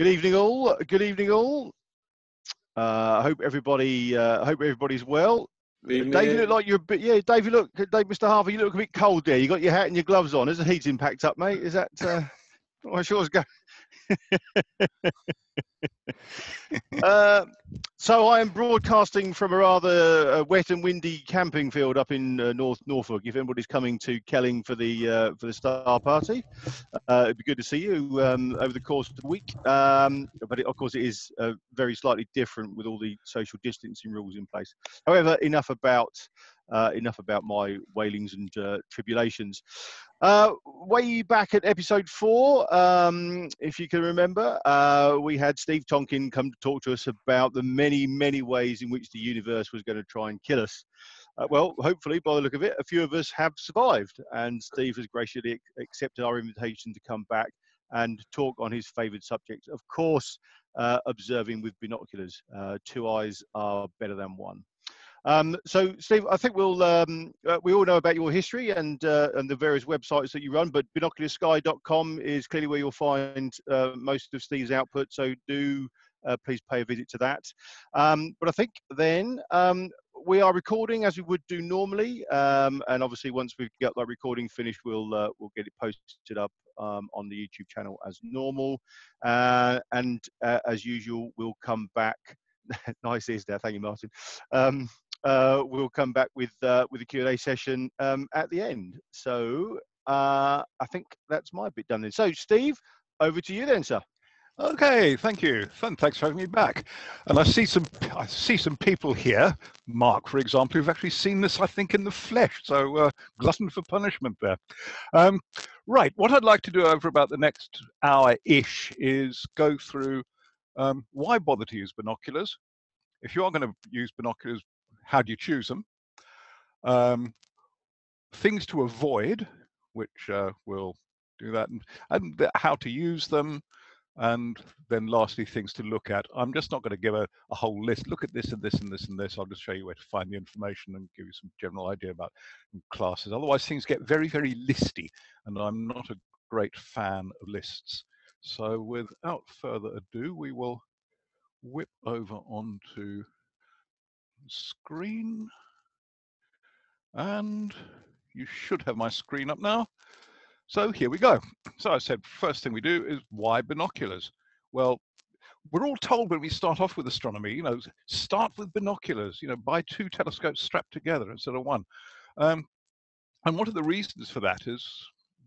Good evening, all. Good evening, all. Uh, I hope everybody. Uh, I hope everybody's well. Evening. Dave, you look like you're a bit. Yeah, Dave, you look. Dave, Mr. Harvey, you look a bit cold there. You got your hat and your gloves on. Is the heating packed up, mate? Is that? Uh, well, sure it's go. uh, so I am broadcasting from a rather uh, wet and windy camping field up in uh, North Norfolk. If anybody's coming to Kelling for the uh, for the star party, uh, it'd be good to see you um, over the course of the week. Um, but it, of course, it is uh, very slightly different with all the social distancing rules in place. However, enough about uh, enough about my wailings and uh, tribulations. Uh, way back at episode four, um, if you can remember, uh, we had Steve Tonkin come to talk to us about the many, many ways in which the universe was going to try and kill us. Uh, well, hopefully, by the look of it, a few of us have survived, and Steve has graciously accepted our invitation to come back and talk on his favoured subject. Of course, uh, observing with binoculars. Uh, two eyes are better than one. Um, so, Steve, I think we'll um, uh, we all know about your history and uh, and the various websites that you run, but binocularsky.com is clearly where you'll find uh, most of Steve's output. So, do uh, please pay a visit to that. Um, but I think then um, we are recording as we would do normally, um, and obviously once we've got that recording finished, we'll uh, we'll get it posted up um, on the YouTube channel as normal, uh, and as usual, we'll come back. nice is there. Thank you, Martin. Um, uh, we'll come back with uh, with a Q&A session um, at the end. So uh, I think that's my bit done then. So Steve, over to you then, sir. Okay, thank you. Fun. Thanks for having me back. And I see some I see some people here, Mark, for example, who've actually seen this, I think, in the flesh. So uh, glutton for punishment there. Um, right. What I'd like to do over about the next hour-ish is go through um, why bother to use binoculars. If you are going to use binoculars, how do you choose them? Um, things to avoid, which uh, we'll do that, and, and how to use them, and then lastly, things to look at. I'm just not going to give a, a, whole list. Look at this and this and this and this. I'll just show you where to find the information and give you some general idea about classes. Otherwise, things get very, very listy, and I'm not a great fan of lists. So without further ado, we will whip over onto screen. And you should have my screen up now. So here we go. So I said, first thing we do is why binoculars? Well, we're all told when we start off with astronomy, you know, start with binoculars, you know, buy two telescopes strapped together instead of one. Um, and one of the reasons for that is,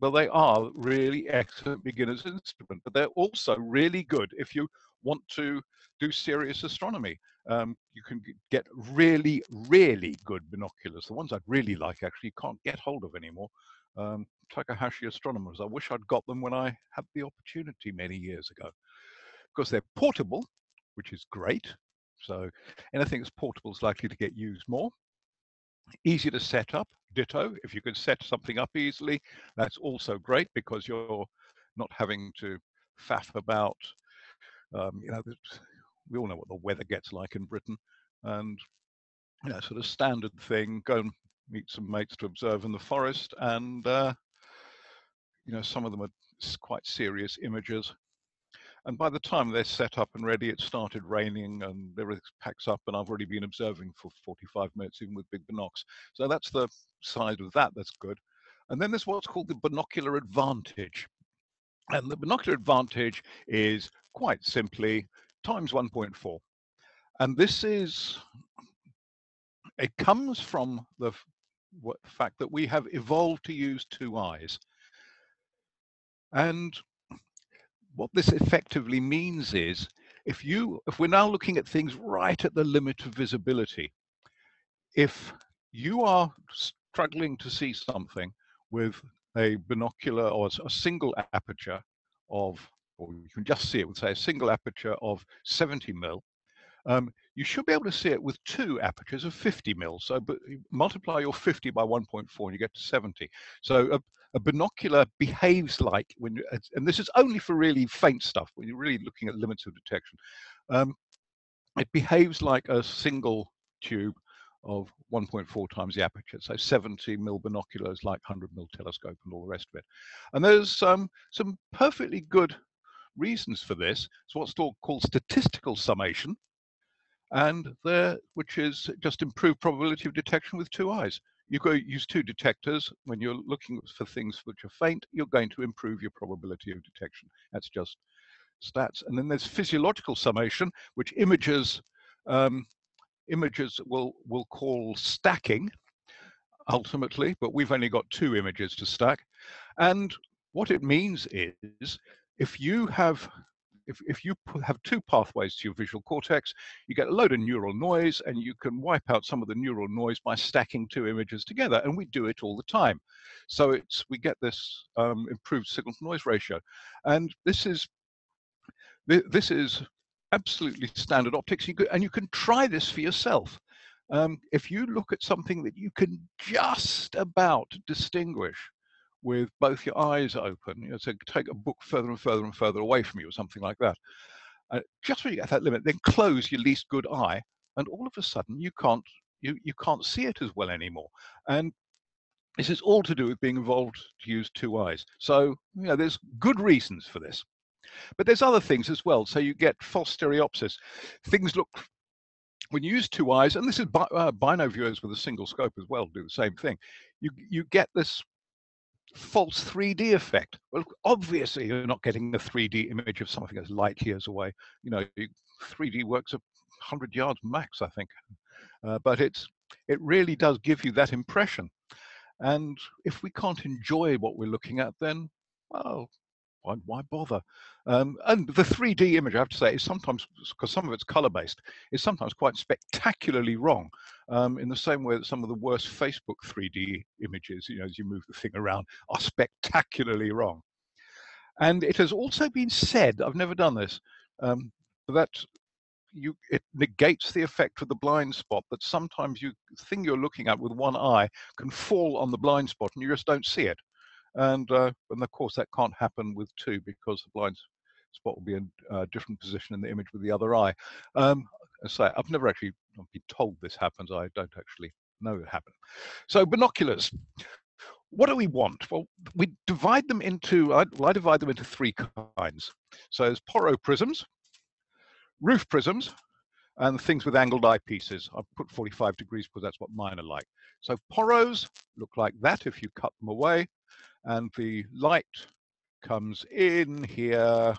well, they are really excellent beginner's instrument, but they're also really good if you want to do serious astronomy. Um, you can get really, really good binoculars. The ones I'd really like actually can't get hold of anymore. Um, Takahashi astronomers. I wish I'd got them when I had the opportunity many years ago. Because they're portable, which is great. So anything that's portable is likely to get used more. Easy to set up, ditto. If you can set something up easily, that's also great because you're not having to faff about um, you know, we all know what the weather gets like in Britain, and you know, sort of standard thing. Go and meet some mates to observe in the forest, and uh, you know, some of them are quite serious images. And by the time they're set up and ready, it started raining and everything packs up, and I've already been observing for 45 minutes, even with big binocs. So that's the side of that that's good. And then there's what's called the binocular advantage. And the binocular advantage is quite simply times 1.4. And this is, it comes from the fact that we have evolved to use two eyes. And what this effectively means is, if you, if we're now looking at things right at the limit of visibility, if you are struggling to see something with a binocular or a single aperture of, or you can just see it with say a single aperture of 70 mil, um, you should be able to see it with two apertures of 50 mil. So but multiply your 50 by 1.4 and you get to 70. So a, a binocular behaves like when and this is only for really faint stuff when you're really looking at limits of detection. Um, it behaves like a single tube of 1.4 times the aperture, so 70 mil binoculars like 100 mil telescope and all the rest of it. And there's um, some perfectly good reasons for this. It's what's called statistical summation, and there, which is just improved probability of detection with two eyes. You go use two detectors when you're looking for things which are faint. You're going to improve your probability of detection. That's just stats. And then there's physiological summation, which images um, images we'll we'll call stacking ultimately, but we've only got two images to stack. And what it means is if you have if, if you have two pathways to your visual cortex, you get a load of neural noise and you can wipe out some of the neural noise by stacking two images together. And we do it all the time. So it's we get this um, improved signal to noise ratio. And this is this is absolutely standard optics. You could, and you can try this for yourself. Um, if you look at something that you can just about distinguish with both your eyes open, you know, so take a book further and further and further away from you or something like that. Uh, just when you get that limit, then close your least good eye, and all of a sudden you can't you you can't see it as well anymore. And this is all to do with being involved to use two eyes. So you know, there's good reasons for this. But there's other things as well. So you get false stereopsis. Things look when you use two eyes, and this is bi uh, bino viewers with a single scope as well do the same thing. You you get this false 3D effect. Well, obviously you're not getting a 3D image of something that's light years away. You know, 3D works a hundred yards max, I think. Uh, but it's it really does give you that impression. And if we can't enjoy what we're looking at, then well, why, why bother? Um, and the 3D image, I have to say, is sometimes, because some of it's color based, is sometimes quite spectacularly wrong. Um, in the same way that some of the worst Facebook 3D images, you know, as you move the thing around, are spectacularly wrong. And it has also been said, I've never done this, um, that you it negates the effect of the blind spot that sometimes you thing you're looking at with one eye can fall on the blind spot and you just don't see it and uh, and of course that can't happen with two because the blind spot will be in a different position in the image with the other eye. Um, say I've never actually been told this happens. I don't actually know it happened. So binoculars. What do we want? Well, we divide them into, I, well, I divide them into three kinds. So there's Porro prisms, roof prisms, and things with angled eyepieces. I've put 45 degrees because that's what mine are like. So Porros look like that if you cut them away and the light comes in here.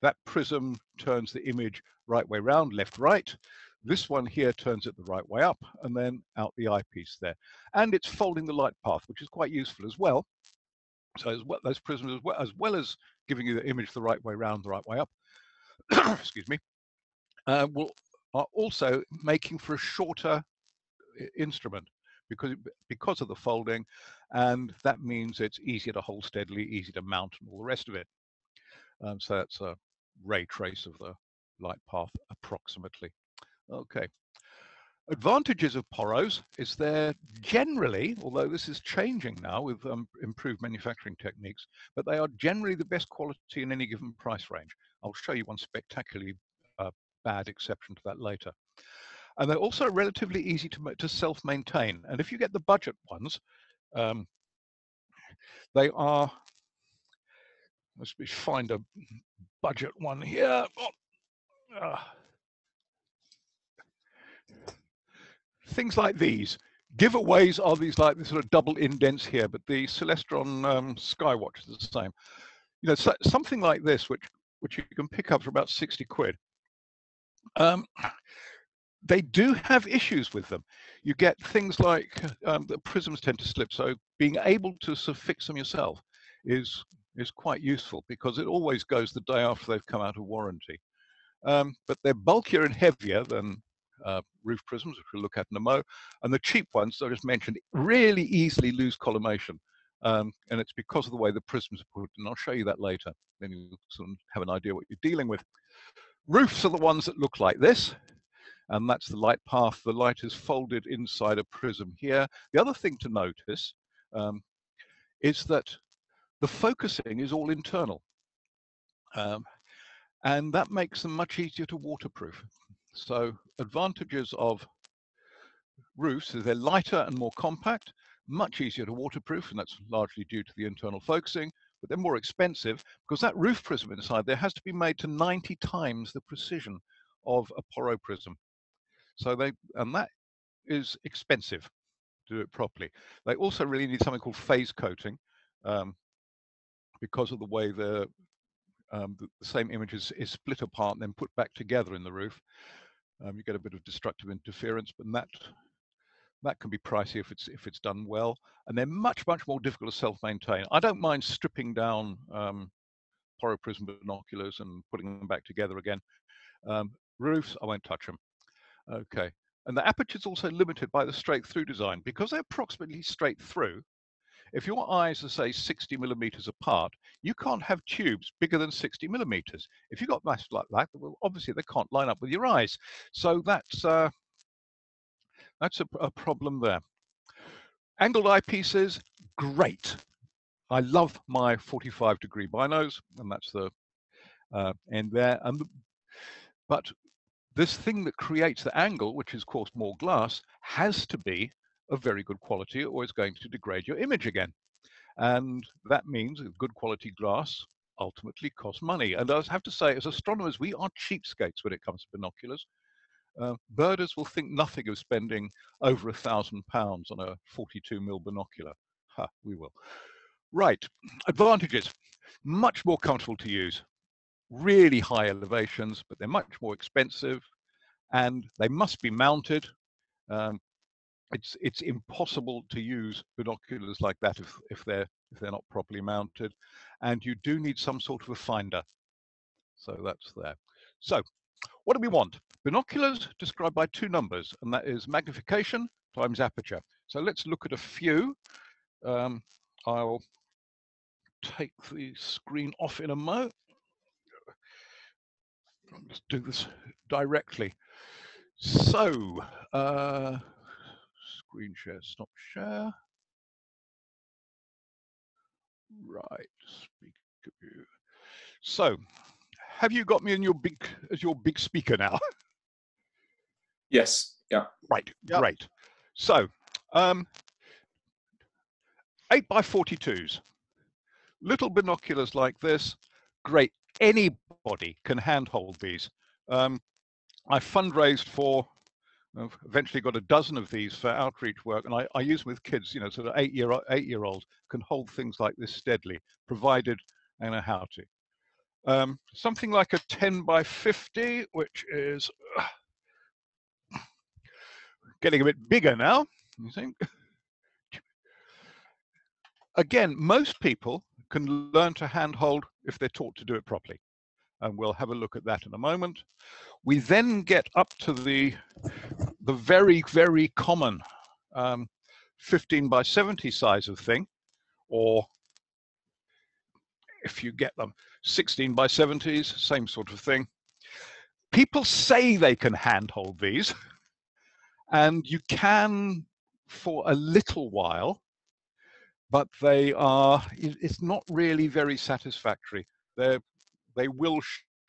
That prism turns the image right way round, left, right. This one here turns it the right way up and then out the eyepiece there. And it's folding the light path, which is quite useful as well. So as well, those prisms, as well, as well as giving you the image the right way round, the right way up, excuse me, uh, will are also making for a shorter instrument because because of the folding, and that means it's easier to hold steadily, easy to mount, and all the rest of it. Um, so that's a ray trace of the light path approximately. Okay. Advantages of Porros is they're generally, although this is changing now with um, improved manufacturing techniques, but they are generally the best quality in any given price range. I'll show you one spectacularly uh, bad exception to that later and they're also relatively easy to, to self-maintain. And if you get the budget ones, um, they are, let's find a budget one here. Oh, uh, things like these. Giveaways are these like the sort of double indents here, but the Celestron um, Skywatch is the same. You know, so, something like this, which which you can pick up for about 60 quid. Um, they do have issues with them. You get things like um, the prisms tend to slip, so being able to fix them yourself is is quite useful because it always goes the day after they've come out of warranty. Um, but they're bulkier and heavier than uh, roof prisms, which we'll look at in a mo. And the cheap ones I just mentioned really easily lose collimation. Um, and it's because of the way the prisms are put, and I'll show you that later. Then you sort of have an idea what you're dealing with. Roofs are the ones that look like this and that's the light path. The light is folded inside a prism here. The other thing to notice um, is that the focusing is all internal. Um, and that makes them much easier to waterproof. So advantages of roofs is they're lighter and more compact, much easier to waterproof, and that's largely due to the internal focusing, but they're more expensive because that roof prism inside there has to be made to 90 times the precision of a Porro prism. So they, and that is expensive to do it properly. They also really need something called phase coating um, because of the way the, um, the, same image is, is, split apart and then put back together in the roof. Um, you get a bit of destructive interference, but that that can be pricey if it's if it's done well, and they're much much more difficult to self-maintain. I don't mind stripping down um, prism binoculars and putting them back together again. Um, roofs, I won't touch them. Okay, and the aperture is also limited by the straight through design because they're approximately straight through. If your eyes are say 60 millimeters apart, you can't have tubes bigger than 60 millimeters. If you've got masks like that, well, obviously they can't line up with your eyes. So that's uh, that's a, a problem there. Angled eyepieces, great. I love my 45 degree binos, and that's the uh, end there. And the, but this thing that creates the angle, which is of course more glass, has to be of very good quality or it's going to degrade your image again. And that means good quality glass ultimately costs money. And I have to say, as astronomers, we are cheapskates when it comes to binoculars. Uh, birders will think nothing of spending over a thousand pounds on a 42 mil binocular. Ha, we will. Right, advantages. Much more comfortable to use. Really high elevations, but they're much more expensive and they must be mounted. Um, it's it's impossible to use binoculars like that if, if they're if they're not properly mounted. And you do need some sort of a finder. So that's there. So what do we want? Binoculars described by two numbers, and that is magnification times aperture. So let's look at a few. Um, I'll take the screen off in a mo. Let's do this directly. So, uh, screen share, stop share. Right, speak view. So, have you got me in your big as your big speaker now? Yes. Yeah. Right. Yep. Great. So, um, eight by forty-twos, little binoculars like this. Great. Anybody can handhold these. Um, I fundraised for. I've eventually got a dozen of these for outreach work, and I, I use them with kids. You know, sort of eight-year eight-year-olds can hold things like this steadily, provided they know how to. Um, something like a 10 by 50, which is uh, getting a bit bigger now, you think? Again, most people can learn to handhold if they're taught to do it properly. And we'll have a look at that in a moment. We then get up to the, the very, very common um, 15 by 70 size of thing, or if you get them 16 by 70s, same sort of thing. People say they can handhold these, and you can for a little while, but they are, it's not really very satisfactory. They're, they will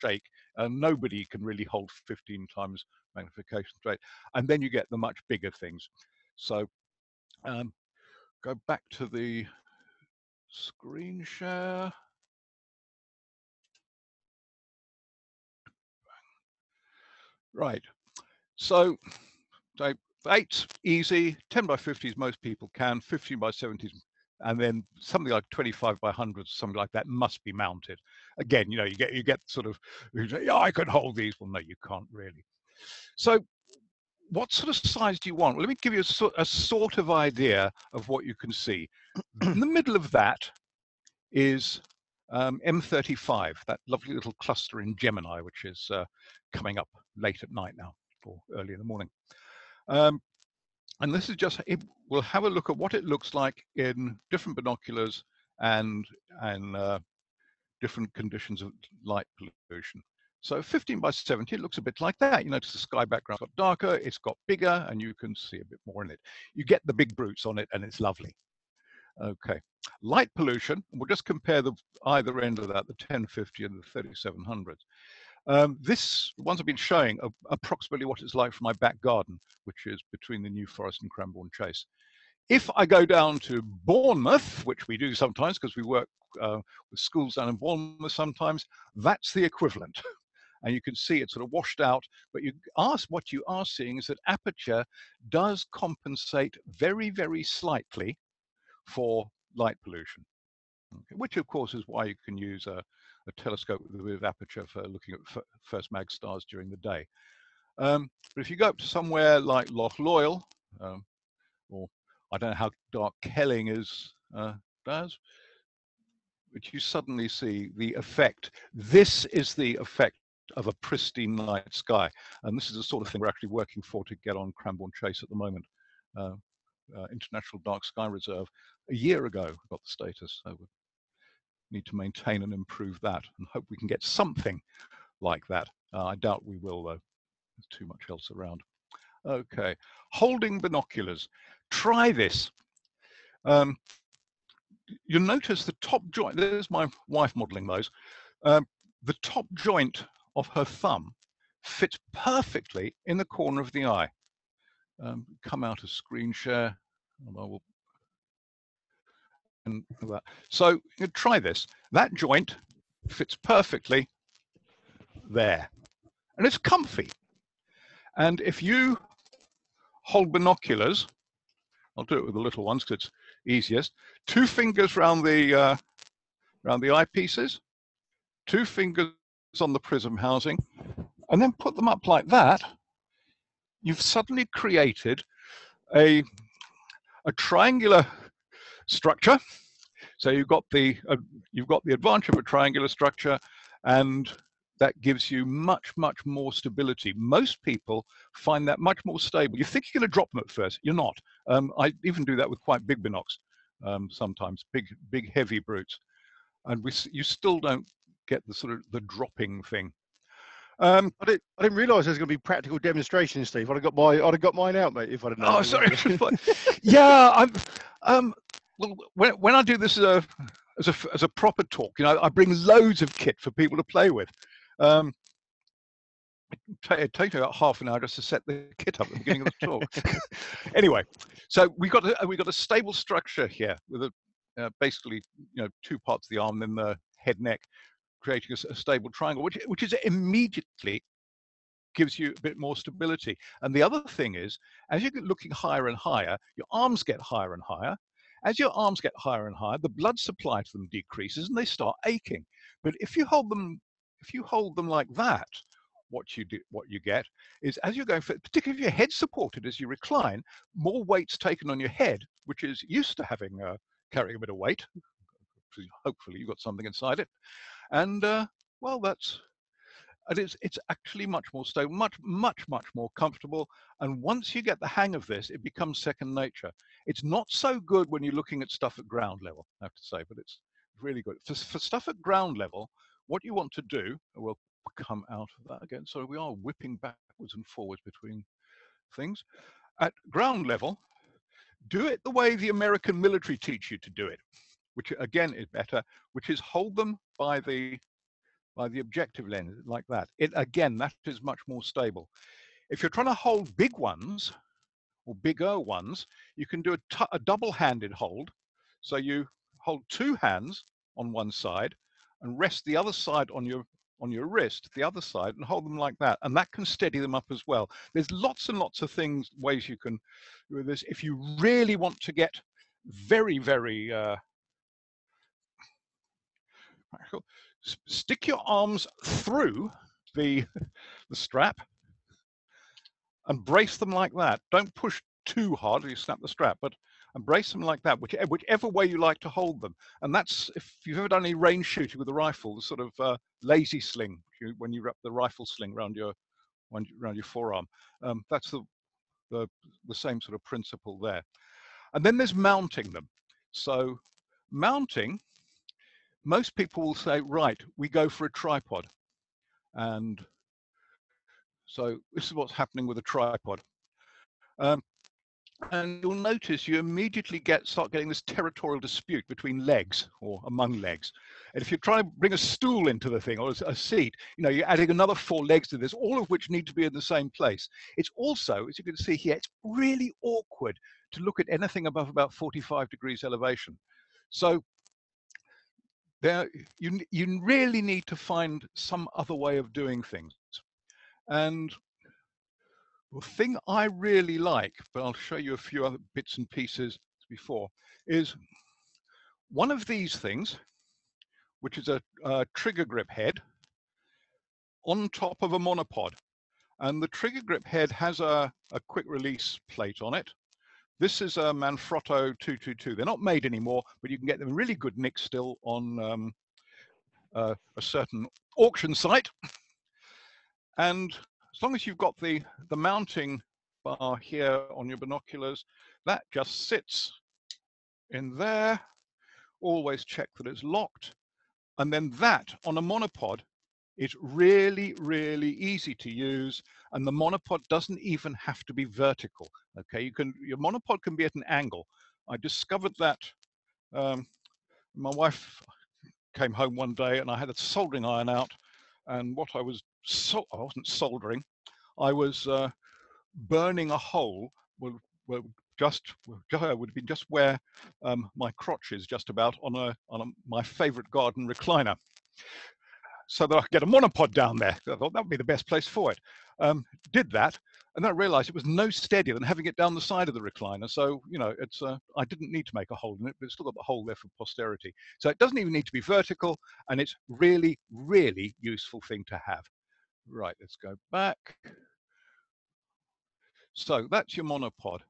shake, and nobody can really hold 15 times magnification straight. And then you get the much bigger things. So um, go back to the screen share. Right. So, so eight easy, 10 by 50s most people can, 15 by 70s, and then something like 25 by 100s, something like that must be mounted. Again, you know, you get you get sort of, yeah, I could hold these. Well, no, you can't really. So, what sort of size do you want? Well, let me give you a, a sort of idea of what you can see. In the middle of that is um, M35, that lovely little cluster in Gemini, which is uh, coming up late at night now or early in the morning. Um, and this is just, it, we'll have a look at what it looks like in different binoculars and, and uh, different conditions of light pollution. So 15 by 70, looks a bit like that. You notice the sky background got darker, it's got bigger, and you can see a bit more in it. You get the big brutes on it, and it's lovely. Okay, light pollution, we'll just compare the either end of that, the 1050 and the 3700. Um, this ones I've been showing are approximately what it's like for my back garden, which is between the New Forest and Cranborne Chase. if I go down to Bournemouth, which we do sometimes because we work uh, with schools down in Bournemouth sometimes, that's the equivalent. And you can see it's sort of washed out, but you ask what you are seeing is that aperture does compensate very, very slightly for light pollution, okay, which of course is why you can use a, a telescope with aperture for looking at first mag stars during the day. Um, but if you go up to somewhere like Loch Loyal, um, or I don't know how dark Kelling is uh, does, but you suddenly see the effect. This is the effect of a pristine night sky. And this is the sort of thing we're actually working for to get on Cranborne Chase at the moment. Uh, uh, International Dark Sky Reserve a year ago got the status. So need to maintain and improve that and hope we can get something like that. Uh, I doubt we will though. There's too much else around. Okay, holding binoculars. Try this. Um, you'll notice the top joint, there's my wife modeling those. Um, the top joint of her thumb fits perfectly in the corner of the eye. Um, come out of screen share, and I will. And that. So you try this. That joint fits perfectly there, and it's comfy. And if you hold binoculars, I'll do it with the little ones because it's easiest. Two fingers around the uh, around the eyepieces, two fingers on the prism housing, and then put them up like that, you've suddenly created a, a triangular structure. So you've got the uh, you've got the advantage of a triangular structure, and that gives you much much more stability. Most people find that much more stable. You think you're going to drop them at first, you're not. Um, I even do that with quite big binocs um, sometimes, big big heavy brutes, and we you still don't get the sort of the dropping thing. Um, I didn't. I didn't realise there's going to be practical demonstrations, Steve. I'd have got my. I'd have got mine out, mate. If I'd have known. Oh, sorry. yeah, I'm. Um, when when I do this as a as a as a proper talk, you know, I bring loads of kit for people to play with. Um, it takes about half an hour just to set the kit up at the beginning of the talk. anyway, so we got a, we got a stable structure here with a uh, basically you know two parts of the arm, then the head neck, creating a, a stable triangle, which, which is immediately gives you a bit more stability. And the other thing is, as you're looking higher and higher, your arms get higher and higher. As your arms get higher and higher, the blood supply to them decreases and they start aching. But if you hold them, if you hold them like that, what you do, what you get is as you're going for, particularly if your head supported as you recline, more weight's taken on your head, which is used to having uh, carrying a bit of weight. Hopefully, you've got something inside it and uh, well, that's it is it's actually much more stable, much much much more comfortable. And once you get the hang of this, it becomes second nature. It's not so good when you're looking at stuff at ground level, I have to say, but it's really good for, for stuff at ground level. What you want to do, we'll come out of that again. So we are whipping backwards and forwards between things. At ground level, do it the way the American military teach you to do it which again is better, which is hold them by the by the objective lens like that. It again, that is much more stable. If you're trying to hold big ones or bigger ones, you can do a, a double-handed hold. So you hold two hands on one side and rest the other side on your on your wrist, the other side, and hold them like that. And that can steady them up as well. There's lots and lots of things, ways you can do this. If you really want to get very, very uh, Stick your arms through the, the strap and brace them like that. Don't push too hard or you snap the strap, but and brace them like that, whichever, whichever way you like to hold them. And that's, if you've ever done any range shooting with a rifle, the sort of uh, lazy sling, when you wrap the rifle sling around your, around your forearm, um, that's the, the, the same sort of principle there. And then there's mounting them. So mounting most people will say, right, we go for a tripod. And so this is what's happening with a tripod. Um, and you'll notice you immediately get start getting this territorial dispute between legs or among legs. And if you're trying to bring a stool into the thing or a seat, you know, you're adding another four legs to this, all of which need to be in the same place. It's also, as you can see here, it's really awkward to look at anything above about 45 degrees elevation. So there, you, you really need to find some other way of doing things. And the thing I really like, but I'll show you a few other bits and pieces before, is one of these things, which is a, a trigger grip head on top of a monopod. And the trigger grip head has a, a quick release plate on it. This is a Manfrotto 222. They're not made anymore, but you can get them really good nick still on um, uh, a certain auction site. And as long as you've got the, the mounting bar here on your binoculars, that just sits in there. Always check that it's locked. And then that on a monopod is really, really easy to use. And the monopod doesn't even have to be vertical. Okay, you can your monopod can be at an angle. I discovered that um, my wife came home one day and I had a soldering iron out and what I was so I wasn't soldering, I was uh, burning a hole. Well, well just would have been just where um, my crotch is, just about on a on a, my favourite garden recliner, so that I could get a monopod down there. I thought that would be the best place for it. Um, did that, and then I realised it was no steadier than having it down the side of the recliner. So you know, it's uh, I didn't need to make a hole in it, but it's still got the hole there for posterity. So it doesn't even need to be vertical, and it's really, really useful thing to have. Right, let's go back. So that's your monopod.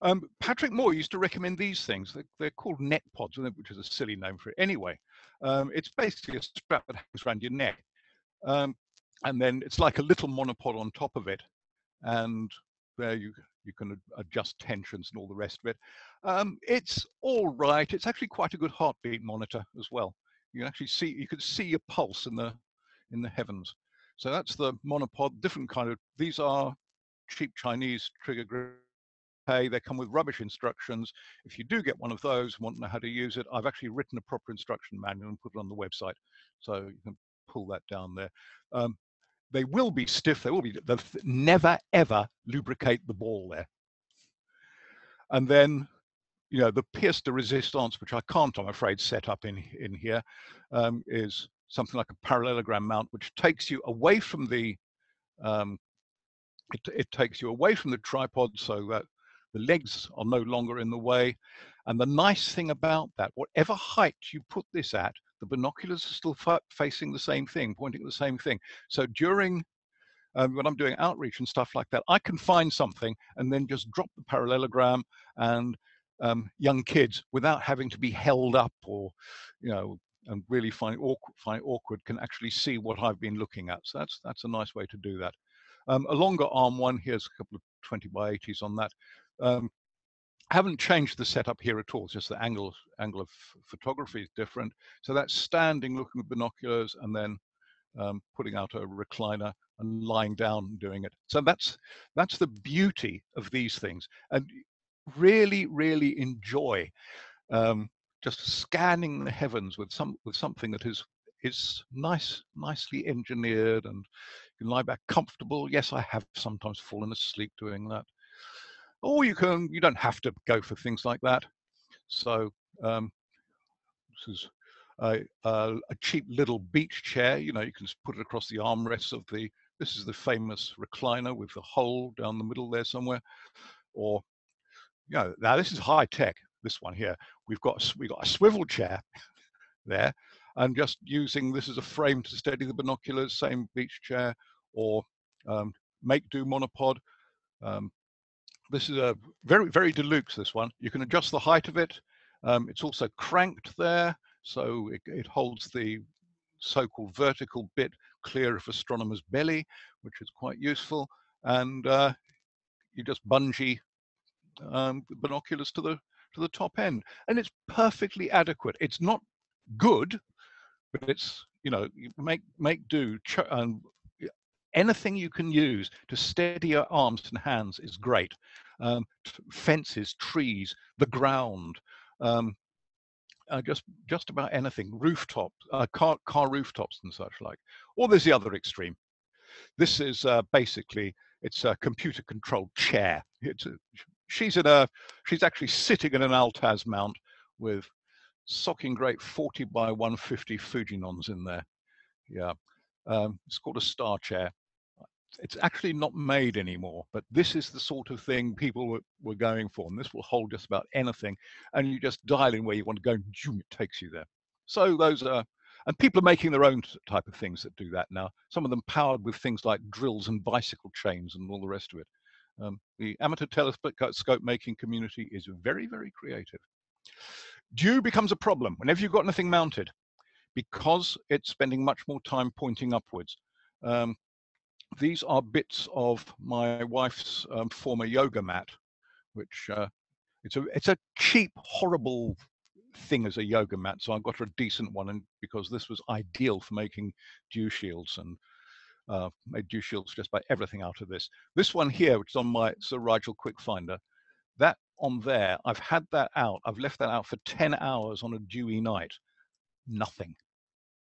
Um, Patrick Moore used to recommend these things. They're, they're, called neck pods, which is a silly name for it. Anyway, um, it's basically a strap that hangs around your neck. Um, and then it's like a little monopod on top of it. And there you, you can adjust tensions and all the rest of it. Um, it's all right. It's actually quite a good heartbeat monitor as well. You can actually see, you can see your pulse in the, in the heavens. So that's the monopod, different kind of, these are cheap Chinese trigger grip pay. They come with rubbish instructions. If you do get one of those and want to know how to use it, I've actually written a proper instruction manual and put it on the website. So you can pull that down there. Um, they will be stiff. They will be, never ever lubricate the ball there. And then, you know, the pièce de resistance, which I can't, I'm afraid, set up in, in here, um, is something like a parallelogram mount, which takes you away from the, um, it, it takes you away from the tripod so that the legs are no longer in the way. And the nice thing about that, whatever height you put this at, the binoculars are still facing the same thing, pointing at the same thing. So during um, when I'm doing outreach and stuff like that, I can find something and then just drop the parallelogram and um, young kids without having to be held up or, you know, and really find awkward, find awkward can actually see what I've been looking at. So that's that's a nice way to do that. Um, a longer arm one, here's a couple of 20 by 80s on that. Um, haven't changed the setup here at all. It's just the angle angle of photography is different. So that's standing, looking with binoculars, and then um, putting out a recliner and lying down and doing it. So that's that's the beauty of these things, and really, really enjoy um, just scanning the heavens with some with something that is is nice, nicely engineered, and you can lie back comfortable. Yes, I have sometimes fallen asleep doing that, or you can you don't have to go for things like that. So um, this is a, a, a, cheap little beach chair. You know, you can put it across the armrests of the. This is the famous recliner with the hole down the middle there somewhere, or you know, now this is high tech this one here. We've got we've got a swivel chair there, and just using this as a frame to steady the binoculars, same beach chair, or um, make do monopod. Um, this is a very very deluxe. This one you can adjust the height of it. Um, it's also cranked there, so it, it holds the so-called vertical bit clear of astronomer's belly, which is quite useful. And uh, you just bungee um, binoculars to the to the top end, and it's perfectly adequate. It's not good, but it's you know make make do and anything you can use to steady your arms and hands is great. um, fences, trees, the ground, um, uh, just just about anything, rooftops, uh, car car rooftops and such like. Or there's the other extreme. This is uh, basically it's a computer controlled chair. It's a, she's in a she's actually sitting in an Altaz mount with socking great 40 by 150 Fujinons in there. Yeah, um, it's called a star chair. It's actually not made anymore, but this is the sort of thing people were, were going for, and this will hold just about anything. And you just dial in where you want to go, and zoom, it takes you there. So those are, and people are making their own type of things that do that now. Some of them powered with things like drills and bicycle chains and all the rest of it. Um, the amateur telescope scope making community is very, very creative. Dew becomes a problem whenever you've got anything mounted because it's spending much more time pointing upwards. Um, these are bits of my wife's um, former yoga mat, which uh, it's a it's a cheap, horrible thing as a yoga mat. So I got her a decent one, and because this was ideal for making dew shields and uh, made dew shields just by everything out of this. This one here, which is on my Sir Rigel QuikFinder, that on there, I've had that out. I've left that out for 10 hours on a dewy night. Nothing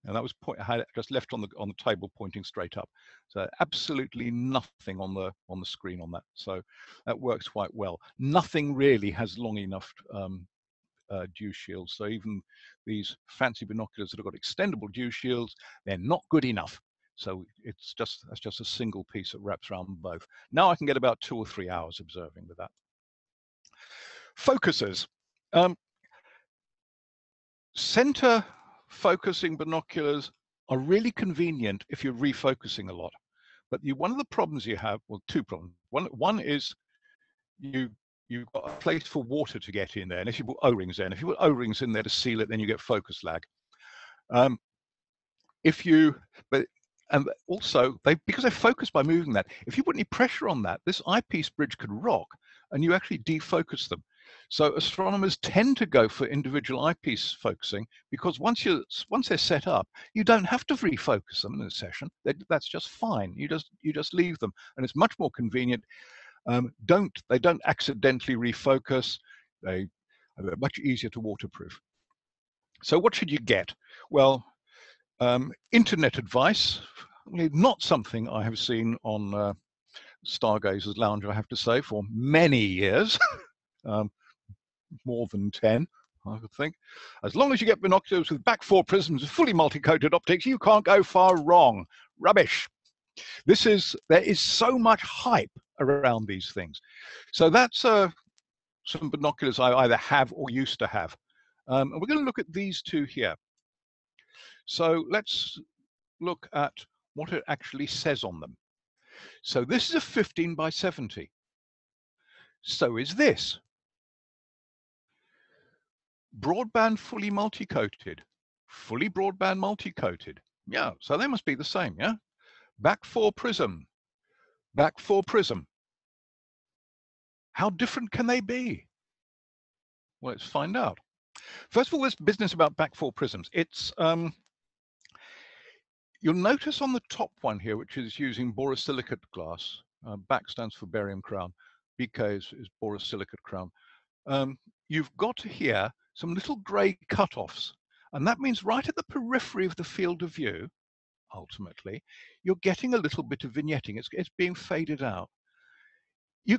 and that was point, I had just left on the on the table pointing straight up. So absolutely nothing on the on the screen on that. So that works quite well. Nothing really has long enough um, uh, dew shields. So even these fancy binoculars that have got extendable dew shields, they're not good enough. So it's just that's just a single piece that wraps around both. Now I can get about two or three hours observing with that. Focuses. Um, center focusing binoculars are really convenient if you're refocusing a lot. But you, one of the problems you have, well, two problems. One, one is you you've got a place for water to get in there, and if you put O-rings in, if you put O-rings in there to seal it, then you get focus lag. Um, if you, but and also they because they focus by moving that. If you put any pressure on that, this eyepiece bridge could rock, and you actually defocus them. So astronomers tend to go for individual eyepiece focusing because once you once they're set up, you don't have to refocus them in a session. that's just fine. You just you just leave them, and it's much more convenient. Um, don't they don't accidentally refocus. They are much easier to waterproof. So what should you get? Well, um, internet advice, not something I have seen on uh, Stargazer's Lounge, I have to say, for many years. um, more than 10, I would think. As long as you get binoculars with BaK-4 prisms, fully multi-coated optics, you can't go far wrong. Rubbish. This is, there is so much hype around these things. So that's uh, some binoculars I either have or used to have. Um, and we're going to look at these two here. So let's look at what it actually says on them. So this is a 15 by 70. So is this broadband fully multi-coated, fully broadband multi-coated. Yeah, so they must be the same, yeah? BaK-4 prism, BaK-4 prism. How different can they be? Well, let's find out. First of all, this business about BaK-4 prisms. It's um, you'll notice on the top one here, which is using borosilicate glass. Uh, BaK stands for barium crown. BK is, is borosilicate crown. Um, you've got here some little gray cutoffs. And that means right at the periphery of the field of view, ultimately, you're getting a little bit of vignetting. It's, it's being faded out. You,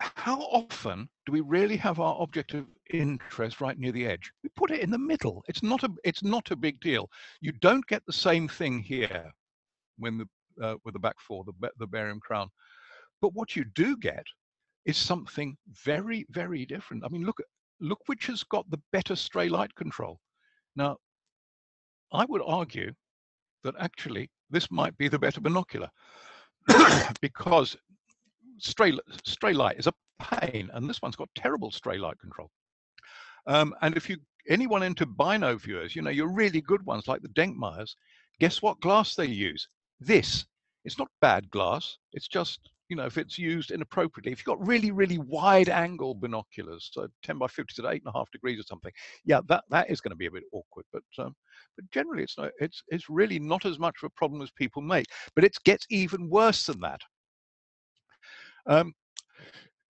how often do we really have our object of interest right near the edge? We put it in the middle. It's not a, it's not a big deal. You don't get the same thing here when the, uh, with the BaK-4, the, the barium crown. But what you do get is something very, very different. I mean, look, look which has got the better stray light control. Now, I would argue that actually this might be the better binocular because stray, stray light is a pain and this one's got terrible stray light control. Um, and if you anyone into bino viewers, you know, your really good ones like the Denkmeiers, guess what glass they use? This. It's not bad glass. It's just you know, if it's used inappropriately, if you've got really, really wide angle binoculars, so 10 by 50 to eight and a half degrees or something, yeah, that, that is going to be a bit awkward. But um, but generally, it's not, it's it's really not as much of a problem as people make. But it gets even worse than that. Um,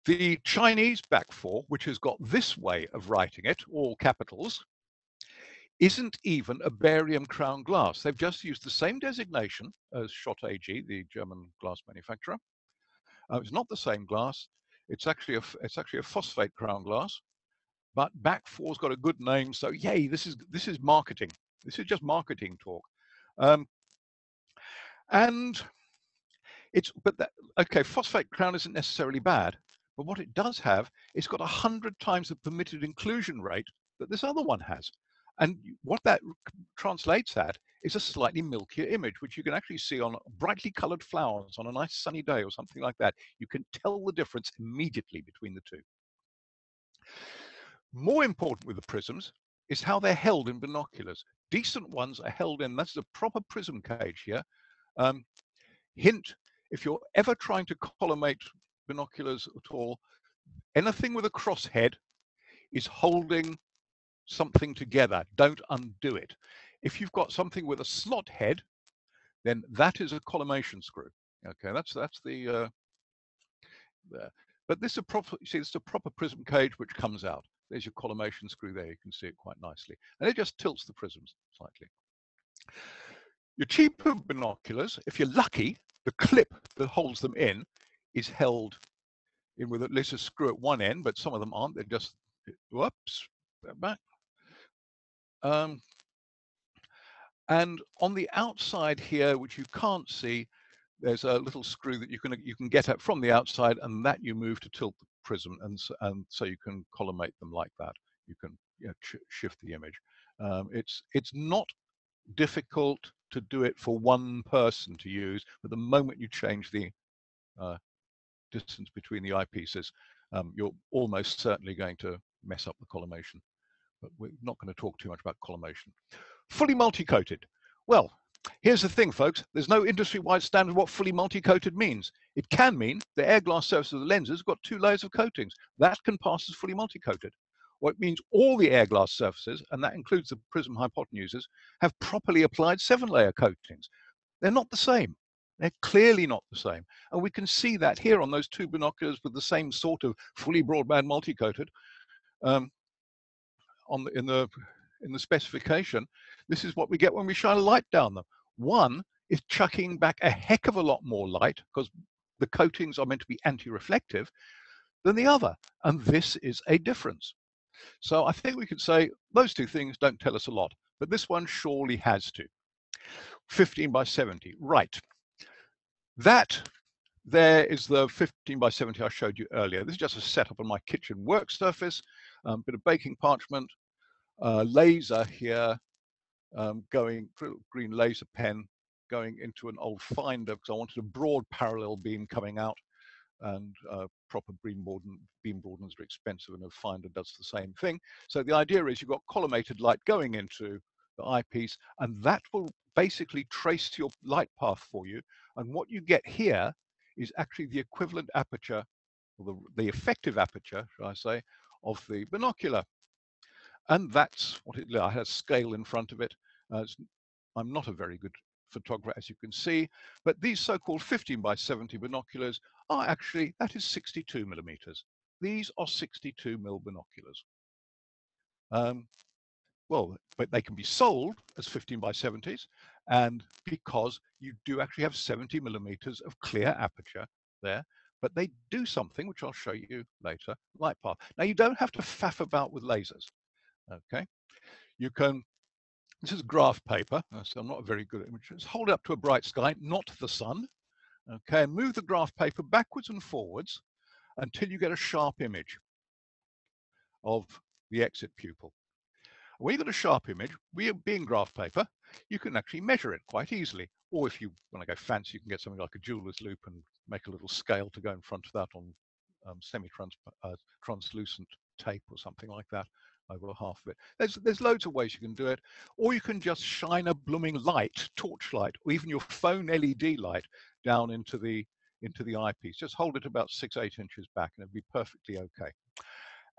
the Chinese BaK-4, which has got this way of writing it, all capitals, isn't even a barium crown glass. They've just used the same designation as Schott AG, the German glass manufacturer. Uh, it's not the same glass. It's actually a it's actually a phosphate crown glass, but BaK-4's got a good name. So yay, this is this is marketing. This is just marketing talk. Um, and it's but that okay, phosphate crown isn't necessarily bad, but what it does have, it's got a hundred times the permitted inclusion rate that this other one has. And what that translates at is a slightly milkier image, which you can actually see on brightly colored flowers on a nice sunny day or something like that. You can tell the difference immediately between the two. More important with the prisms is how they're held in binoculars. Decent ones are held in, that's a proper prism cage here. Um, hint, if you're ever trying to collimate binoculars at all, anything with a crosshead is holding something together. Don't undo it. If you've got something with a slot head, then that is a collimation screw. Okay, that's that's the uh, there. But this is a proper you see it's a proper prism cage which comes out. There's your collimation screw there. You can see it quite nicely, and it just tilts the prisms slightly. Your cheaper binoculars, if you're lucky, the clip that holds them in is held in with at least a screw at one end, but some of them aren't. They're just whoops, back. Um, and on the outside here, which you can't see, there's a little screw that you can you can get at from the outside, and that you move to tilt the prism, and and so you can collimate them like that. You can you know, shift the image. Um, it's it's not difficult to do it for one person to use, but the moment you change the uh, distance between the eyepieces, um, you're almost certainly going to mess up the collimation but we're not going to talk too much about collimation. Fully multi-coated. Well, here's the thing, folks. There's no industry-wide standard what fully multi-coated means. It can mean the air glass surface of the lenses got two layers of coatings. That can pass as fully multi-coated. Or it means all the air glass surfaces, and that includes the prism hypotenuses, have properly applied seven-layer coatings. They're not the same. They're clearly not the same. And we can see that here on those two binoculars with the same sort of fully broadband multi-coated. Um, on the, in the in the specification, this is what we get when we shine a light down them. One is chucking back a heck of a lot more light because the coatings are meant to be anti-reflective than the other, and this is a difference. So I think we could say those two things don't tell us a lot, but this one surely has to. 15 by 70, right. That there is the 15 by 70 I showed you earlier. This is just a setup on my kitchen work surface um, bit of baking parchment, uh, laser here, um, going green laser pen going into an old finder because I wanted a broad parallel beam coming out and uh, proper beam, broaden, beam are expensive and a finder does the same thing. So the idea is you've got collimated light going into the eyepiece and that will basically trace your light path for you. And what you get here is actually the equivalent aperture, or the, the effective aperture, shall I say, of the binocular. And that's what it, I had scale in front of it. Uh, I'm not a very good photographer, as you can see, but these so-called 15 by 70 binoculars are actually, that is 62 millimeters. These are 62 mil binoculars. Um, well, but they can be sold as 15 by 70s, and because you do actually have 70 millimeters of clear aperture there, but they do something, which I'll show you later, light path. Now, you don't have to faff about with lasers, okay? You can, this is graph paper, uh, so I'm not very good at images. Hold it up to a bright sky, not the sun, okay? And move the graph paper backwards and forwards until you get a sharp image of the exit pupil. When you get a sharp image, we being graph paper, you can actually measure it quite easily. Or if you want to go fancy, you can get something like a jeweler's loupe and make a little scale to go in front of that on um, semi-translucent uh, tape or something like that over half of it. There's there's loads of ways you can do it, or you can just shine a blooming light, torchlight, or even your phone LED light down into the into the eyepiece. Just hold it about six eight inches back, and it'll be perfectly okay.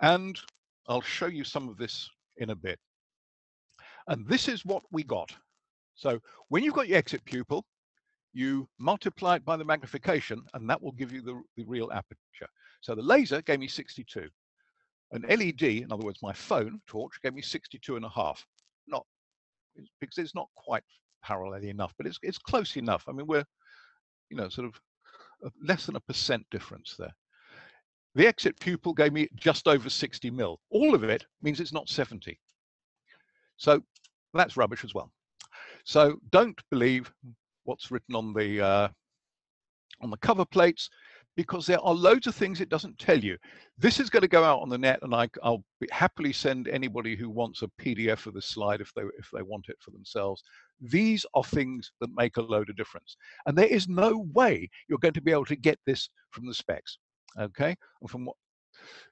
And I'll show you some of this in a bit. And this is what we got. So when you've got your exit pupil, you multiply it by the magnification, and that will give you the, the real aperture. So the laser gave me 62. An LED, in other words, my phone torch, gave me 62 and a half. Not because it's not quite parallel enough, but it's it's close enough. I mean, we're, you know, sort of uh, less than a percent difference there. The exit pupil gave me just over 60 mil. All of it means it's not 70. So that's rubbish as well. So don't believe what's written on the uh, on the cover plates because there are loads of things it doesn't tell you. This is going to go out on the net, and I, will happily send anybody who wants a PDF of the slide if they if they want it for themselves. These are things that make a load of difference, and there is no way you're going to be able to get this from the specs. Okay, and from what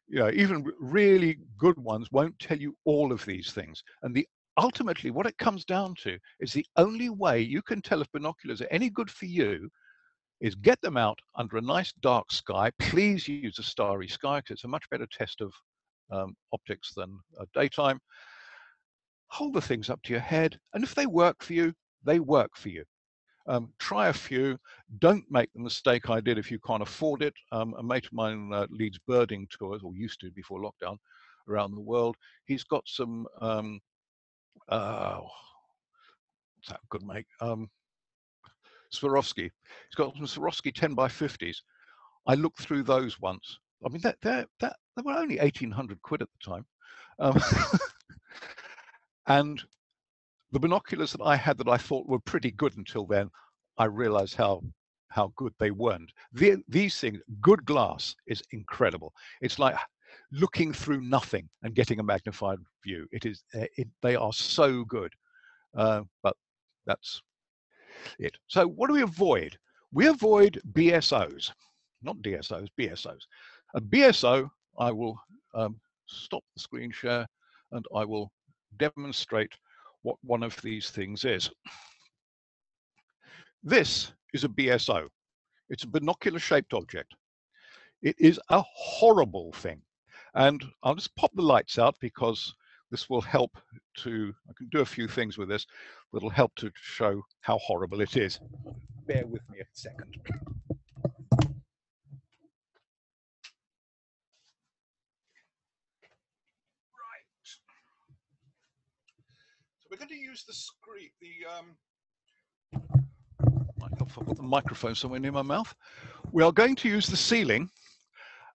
you know, even really good ones won't tell you all of these things. And the ultimately what it comes down to is the only way you can tell if binoculars are any good for you is get them out under a nice dark sky. Please use a starry sky because it's a much better test of um, optics than uh, daytime. Hold the things up to your head, and if they work for you, they work for you. Um, try a few. Don't make the mistake I did if you can't afford it. Um, a mate of mine uh, leads birding tours, or used to before lockdown, around the world. He's got some, um, uh, what's that good mate? Um, Swarovski. He's got some Swarovski 10 by 50s. I looked through those once. I mean, that that that they were only 1800 quid at the time. Um, and the binoculars that I had that I thought were pretty good until then, I realized how how good they weren't. The, these things, good glass is incredible. It's like looking through nothing and getting a magnified view. It is, eh, it, they are so good. Uh, but that's it. So what do we avoid? We avoid BSOs, not DSOs, BSOs. A BSO, I will um, stop the screen share and I will demonstrate what one of these things is. This is a BSO. It's a binocular shaped object. It is a horrible thing. And I'll just pop the lights out because this will help to, I can do a few things with this that'll help to show how horrible it is. Bear with me a second. We're going to use the screen, the um, I'll put the microphone somewhere near my mouth. We are going to use the ceiling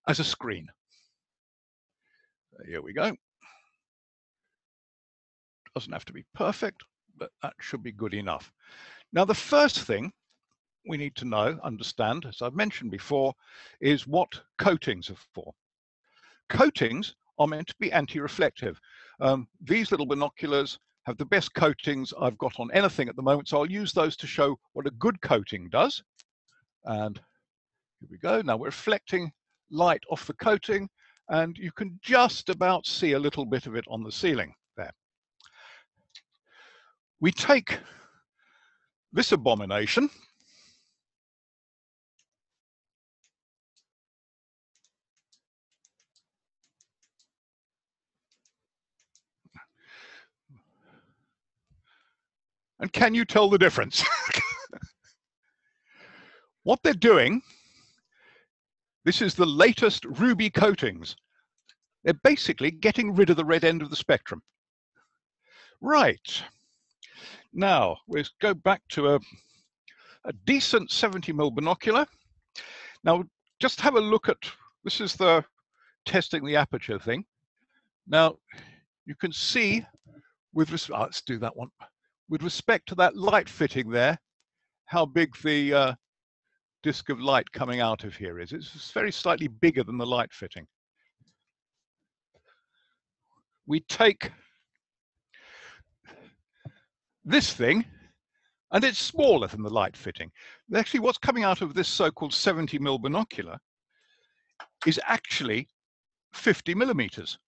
as a screen. Here we go. Doesn't have to be perfect, but that should be good enough. Now, the first thing we need to know, understand, as I've mentioned before, is what coatings are for. Coatings are meant to be anti-reflective. Um, these little binoculars have the best coatings I've got on anything at the moment. So I'll use those to show what a good coating does. And here we go. Now we're reflecting light off the coating and you can just about see a little bit of it on the ceiling there. We take this abomination And can you tell the difference? what they're doing, this is the latest Ruby coatings. They're basically getting rid of the red end of the spectrum. Right. Now, let's go back to a, a decent 70 mil binocular. Now, just have a look at, this is the testing the aperture thing. Now, you can see with, oh, let's do that one with respect to that light fitting there, how big the uh, disk of light coming out of here is. It's very slightly bigger than the light fitting. We take this thing and it's smaller than the light fitting. Actually, what's coming out of this so-called 70 mil binocular is actually 50 millimeters.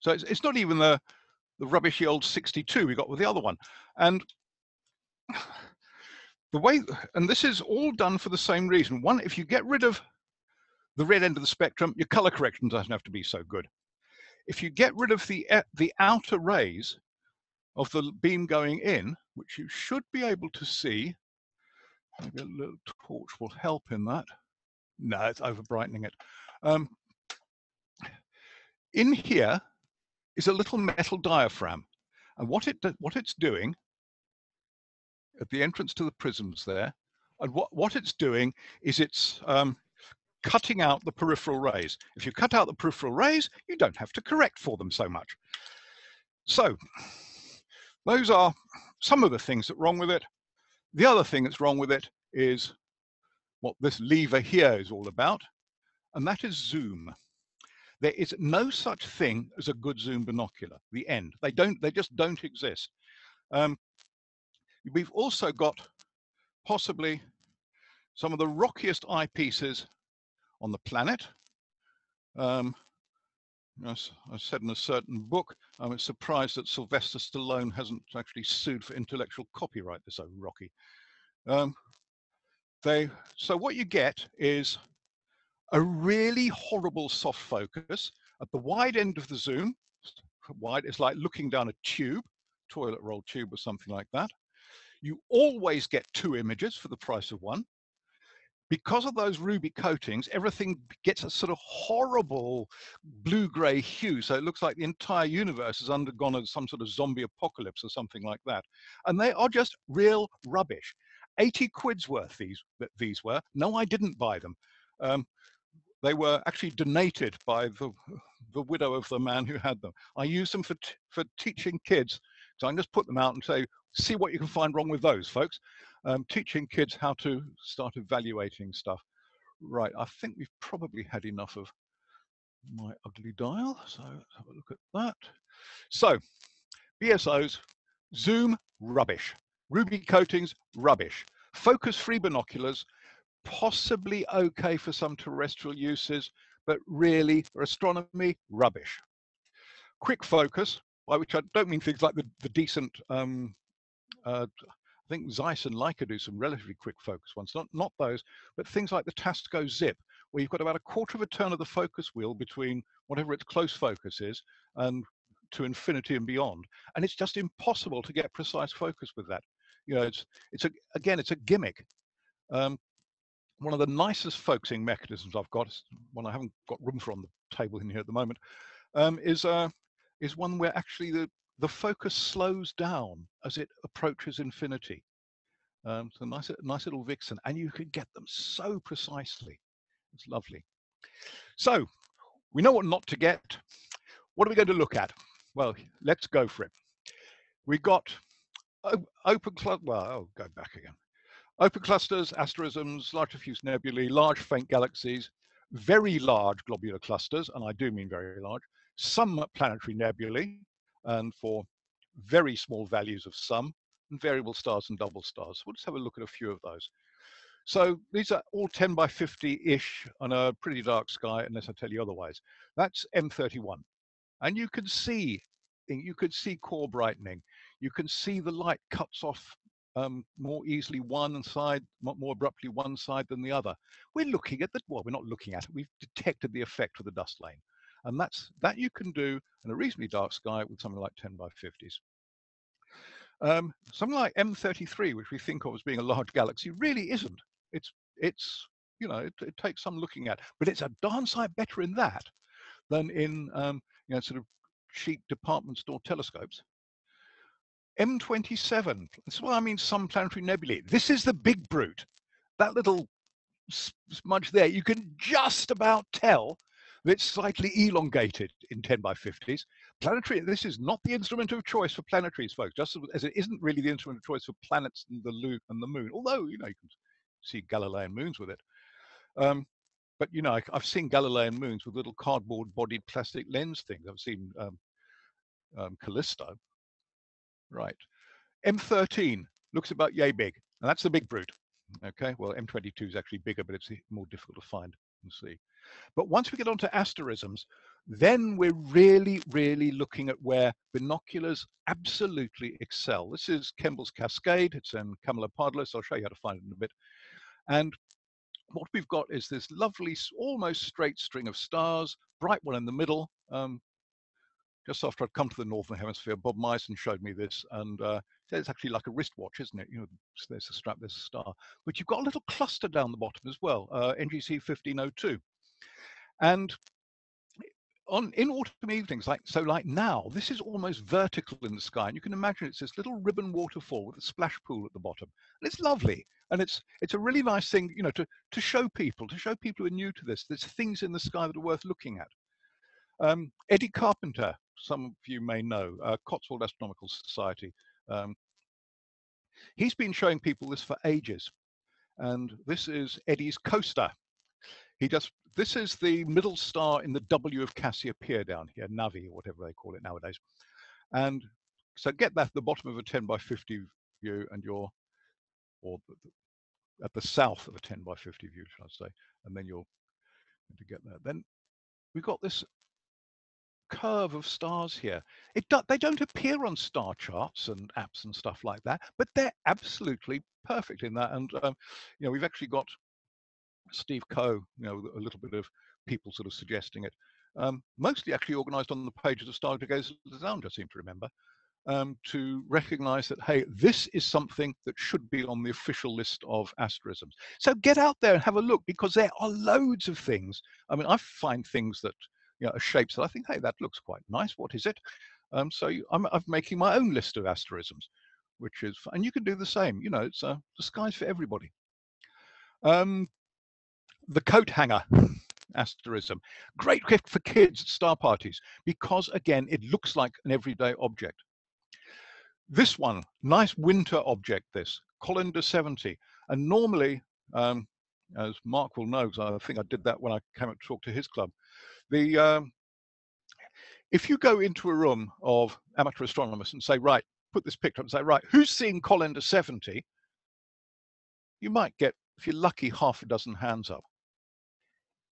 So it's, it's not even the, the rubbishy old 62 we got with the other one. And the way, and this is all done for the same reason. One, if you get rid of the red end of the spectrum, your color correction doesn't have to be so good. If you get rid of the, the outer rays of the beam going in, which you should be able to see maybe a little torch will help in that. No, it's over brightening it. Um, in here is a little metal diaphragm. And what it what it's doing at the entrance to the prisms there, and what, what it's doing is it's um, cutting out the peripheral rays. If you cut out the peripheral rays, you don't have to correct for them so much. So those are some of the things that wrong with it. The other thing that's wrong with it is what this lever here is all about, and that is zoom. There is no such thing as a good zoom binocular, the end. They don't, they just don't exist. Um, we've also got possibly some of the rockiest eyepieces on the planet. Um, as I said in a certain book, I'm surprised that Sylvester Stallone hasn't actually sued for intellectual copyright. They're so rocky. Um, they so what you get is a really horrible soft focus at the wide end of the zoom. Wide, it's like looking down a tube, toilet roll tube or something like that. You always get two images for the price of one. Because of those ruby coatings, everything gets a sort of horrible blue-gray hue. So it looks like the entire universe has undergone some sort of zombie apocalypse or something like that. And they are just real rubbish. 80 quid's worth these these were. No, I didn't buy them. Um, they were actually donated by the, the widow of the man who had them. I use them for, for teaching kids. So I can just put them out and say, see what you can find wrong with those, folks. Um, teaching kids how to start evaluating stuff. Right, I think we've probably had enough of my ugly dial. So let's have a look at that. So BSOs, zoom, rubbish. Ruby coatings, rubbish. Focus-free binoculars, possibly okay for some terrestrial uses, but really for astronomy, rubbish. Quick focus, by which I don't mean things like the, the decent, um, uh, I think Zeiss and Leica do some relatively quick focus ones, not, not those, but things like the Tasco Zip, where you've got about a quarter of a turn of the focus wheel between whatever its close focus is and to infinity and beyond. And it's just impossible to get precise focus with that. You know, it's, it's a, again, it's a gimmick. Um, one of the nicest focusing mechanisms I've got, one I haven't got room for on the table in here at the moment, um, is uh, is one where actually the the focus slows down as it approaches infinity. Um, so nice, nice little vixen, and you can get them so precisely. It's lovely. So we know what not to get. What are we going to look at? Well, let's go for it. We got open cluster. Well, I'll go back again. Open clusters, asterisms, large diffuse nebulae, large faint galaxies, very large globular clusters, and I do mean very large, some planetary nebulae, and for very small values of some, and variable stars and double stars. We'll just have a look at a few of those. So these are all 10 by 50-ish on a pretty dark sky, unless I tell you otherwise. That's M31. And you can see, you could see core brightening. You can see the light cuts off um, more easily one side, more abruptly one side than the other. We're looking at the, well, we're not looking at it, we've detected the effect of the dust lane. And that's that you can do in a reasonably dark sky with something like 10 by 50s. Um, something like M33, which we think of as being a large galaxy, really isn't. It's, it's you know, it, it takes some looking at, but it's a darn sight better in that than in, um, you know, sort of cheap department store telescopes. M27. That's what I mean, some planetary nebulae. This is the big brute. That little smudge there, you can just about tell that it's slightly elongated in 10 by 50s. Planetary, this is not the instrument of choice for planetaries, folks, just as it isn't really the instrument of choice for planets and the, and the moon, although, you know, you can see Galilean moons with it. Um, but, you know, I've seen Galilean moons with little cardboard bodied plastic lens things. I've seen um, um, Callisto, Right. M13 looks about yay big, and that's the big brute. Okay, well, M22 is actually bigger, but it's more difficult to find and see. But once we get onto asterisms, then we're really, really looking at where binoculars absolutely excel. This is Kemble's Cascade. It's in Camelopardalis. I'll show you how to find it in a bit. And what we've got is this lovely, almost straight string of stars, bright one in the middle. Um, just after I'd come to the Northern Hemisphere, Bob Meissen showed me this, and uh, it's actually like a wristwatch, isn't it? You know, there's a strap, there's a star, but you've got a little cluster down the bottom as well, uh, NGC 1502. And on in autumn evenings, like so, like now, this is almost vertical in the sky, and you can imagine it's this little ribbon waterfall with a splash pool at the bottom, and it's lovely, and it's it's a really nice thing, you know, to to show people, to show people who are new to this, there's things in the sky that are worth looking at. Um, Eddie Carpenter, some of you may know, uh, Cotswold Astronomical Society. Um, he's been showing people this for ages, and this is Eddie's coaster. He just this is the middle star in the W of Cassiopeia down here, Navi or whatever they call it nowadays. And so get that at the bottom of a 10 by 50 view and you're, or at the south of a 10 by 50 view, should I say, and then you're going to get there. Then we've got this curve of stars here. It do, they don't appear on star charts and apps and stuff like that, but they're absolutely perfect in that. And um, you know, we've actually got Steve Coe, you know, a little bit of people sort of suggesting it. Um, mostly actually organised on the pages of Stargazers Lounge, I seem to remember, um, to recognise that, hey, this is something that should be on the official list of asterisms. So get out there and have a look because there are loads of things. I mean, I find things that, you know, are shapes that I think, hey, that looks quite nice. What is it? Um, so I'm, I'm, making my own list of asterisms, which is, and you can do the same. You know, it's uh, the for everybody. Um, the coat hanger asterism. Great gift for kids at star parties because, again, it looks like an everyday object. This one, nice winter object, this, Collinder 70. And normally, um, as Mark will know, because I think I did that when I came up to talk to his club, the um, if you go into a room of amateur astronomers and say, right, put this picture up and say, right, who's seen Collinder 70? You might get, if you're lucky, half a dozen hands up.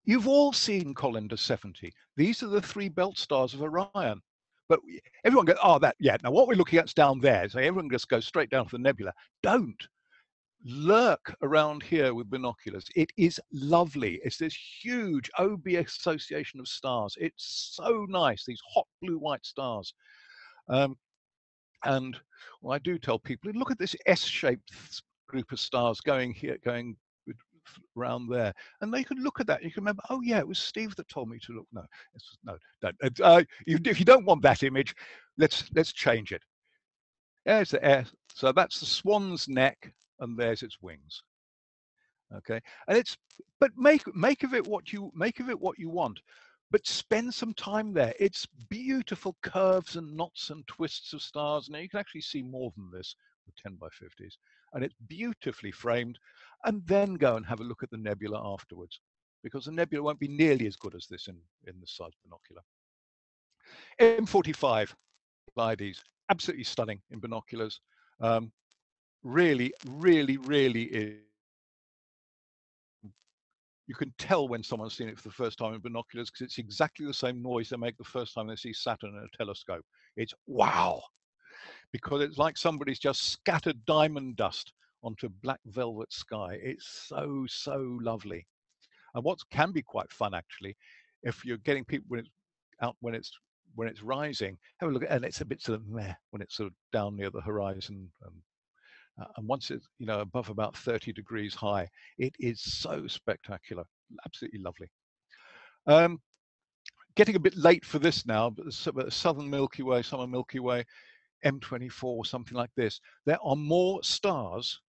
You've all seen Collinder 70. These are the three belt stars of Orion. But everyone goes, oh, that, yeah. Now, what we're looking at is down there. So everyone just goes straight down to the nebula. Don't lurk around here with binoculars. It is lovely. It's this huge OB association of stars. It's so nice, these hot blue white stars. Um, and well, I do tell people, look at this S-shaped group of stars going here, going around there. And they could look at that. You can remember, oh yeah, it was Steve that told me to look. No, no, don't. Uh, if you don't want that image, let's let's change it. There's the air. So that's the swan's neck, and there's its wings. Okay, and it's but make make of it what you make of it what you want but spend some time there. It's beautiful curves and knots and twists of stars. Now you can actually see more than this with 10 by 50s, and it's beautifully framed and then go and have a look at the nebula afterwards because the nebula won't be nearly as good as this in, in the size binocular. M45 Pleiades, absolutely stunning in binoculars. Um, really, really, really is. You can tell when someone's seen it for the first time in binoculars because it's exactly the same noise they make the first time they see Saturn in a telescope. It's wow, because it's like somebody's just scattered diamond dust onto black velvet sky. It's so, so lovely. And what can be quite fun actually, if you're getting people when it's out when it's when it's rising, have a look at and it's a bit sort of meh when it's sort of down near the horizon. And, uh, and once it's you know above about 30 degrees high, it is so spectacular, absolutely lovely. Um, getting a bit late for this now, but the southern Milky Way, summer Milky Way, M24, something like this. There are more stars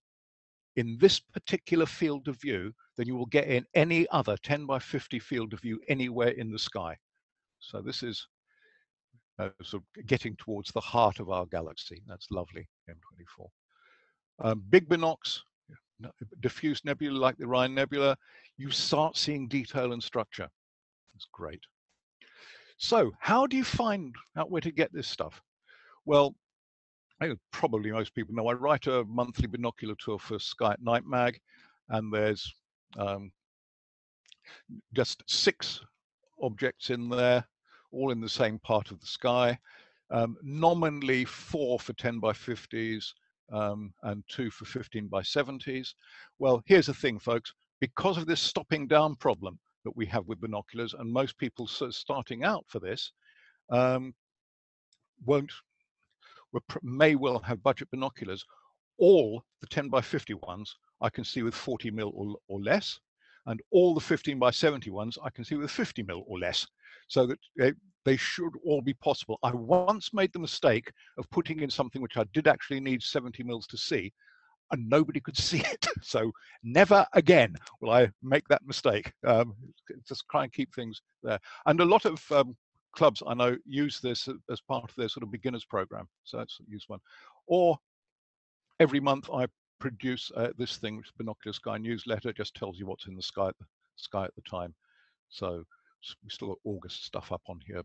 in this particular field of view than you will get in any other 10 by 50 field of view anywhere in the sky. So this is uh, sort of getting towards the heart of our galaxy. That's lovely, M24. Um, big binocs, diffuse nebula like the Rhine Nebula, you start seeing detail and structure. That's great. So how do you find out where to get this stuff? Well, probably most people know, I write a monthly binocular tour for Sky at Night Mag, and there's um, just six objects in there, all in the same part of the sky. Um, nominally four for 10 by 50s um, and two for 15 by 70s. Well, here's the thing, folks. Because of this stopping down problem that we have with binoculars, and most people starting out for this um, won't may well have budget binoculars. All the 10 by 50 ones I can see with 40 mil or, or less, and all the 15 by 70 ones I can see with 50 mil or less. So that they, should all be possible. I once made the mistake of putting in something which I did actually need 70 mils to see, and nobody could see it. So never again will I make that mistake. Um, just try and keep things there. And a lot of um, clubs I know use this as part of their sort of beginners program. So that's a useful one. Or every month I produce uh, this thing, which is Binocular Sky newsletter, just tells you what's in the sky at the sky at the time. So we still got August stuff up on here,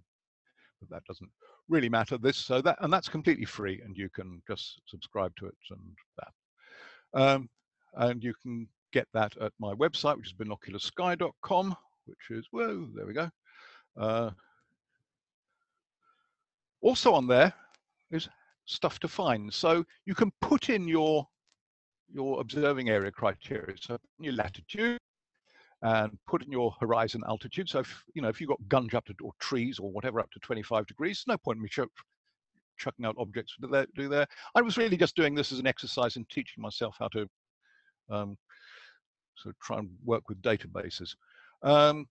but that doesn't really matter. This so that and that's completely free, and you can just subscribe to it and that. Um, and you can get that at my website, which is binocularsky.com, which is, whoa, there we go. Uh, also on there is stuff to find. So you can put in your your observing area criteria. So your latitude and put in your horizon altitude. So if you know if you've got gunge up to or trees or whatever up to 25 degrees, no point in me chucking out objects to do, there. I was really just doing this as an exercise in teaching myself how to um, of try and work with databases. Um,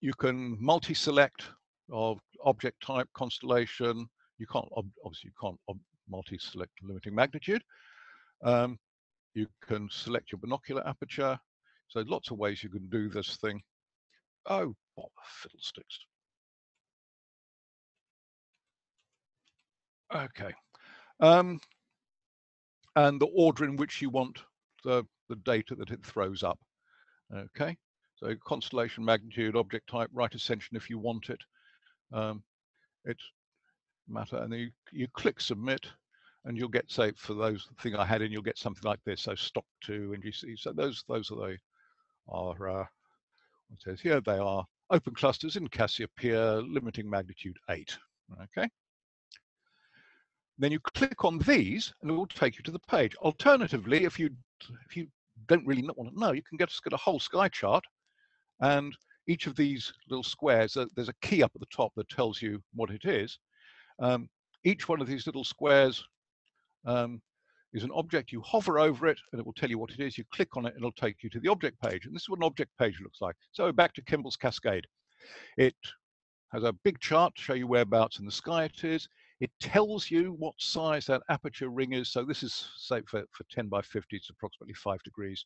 you can multi-select of object type, constellation. You can't, obviously you can't multi-select limiting magnitude. Um, you can select your binocular aperture. So lots of ways you can do this thing. Oh, Bob fiddlesticks. Okay. Um, and the order in which you want the, the data that it throws up. Okay. So constellation magnitude, object type, right ascension if you want it. Um, it's matter. And then you, you click submit and you'll get, say, for those thing I had in, you'll get something like this. So stock two and you see, so those, those are the, are, uh, what says here, they are open clusters in Cassiopeia, limiting magnitude eight. Okay. Then you click on these and it will take you to the page. Alternatively, if you if you don't really want to know, you can get, get a whole sky chart and each of these little squares, uh, there's a key up at the top that tells you what it is. Um, each one of these little squares um, is an object. You hover over it and it will tell you what it is. You click on it and it'll take you to the object page. And this is what an object page looks like. So back to Kemble's Cascade. It has a big chart to show you whereabouts in the sky it is. It tells you what size that aperture ring is. So this is, say, for, for 10 by 50, it's approximately five degrees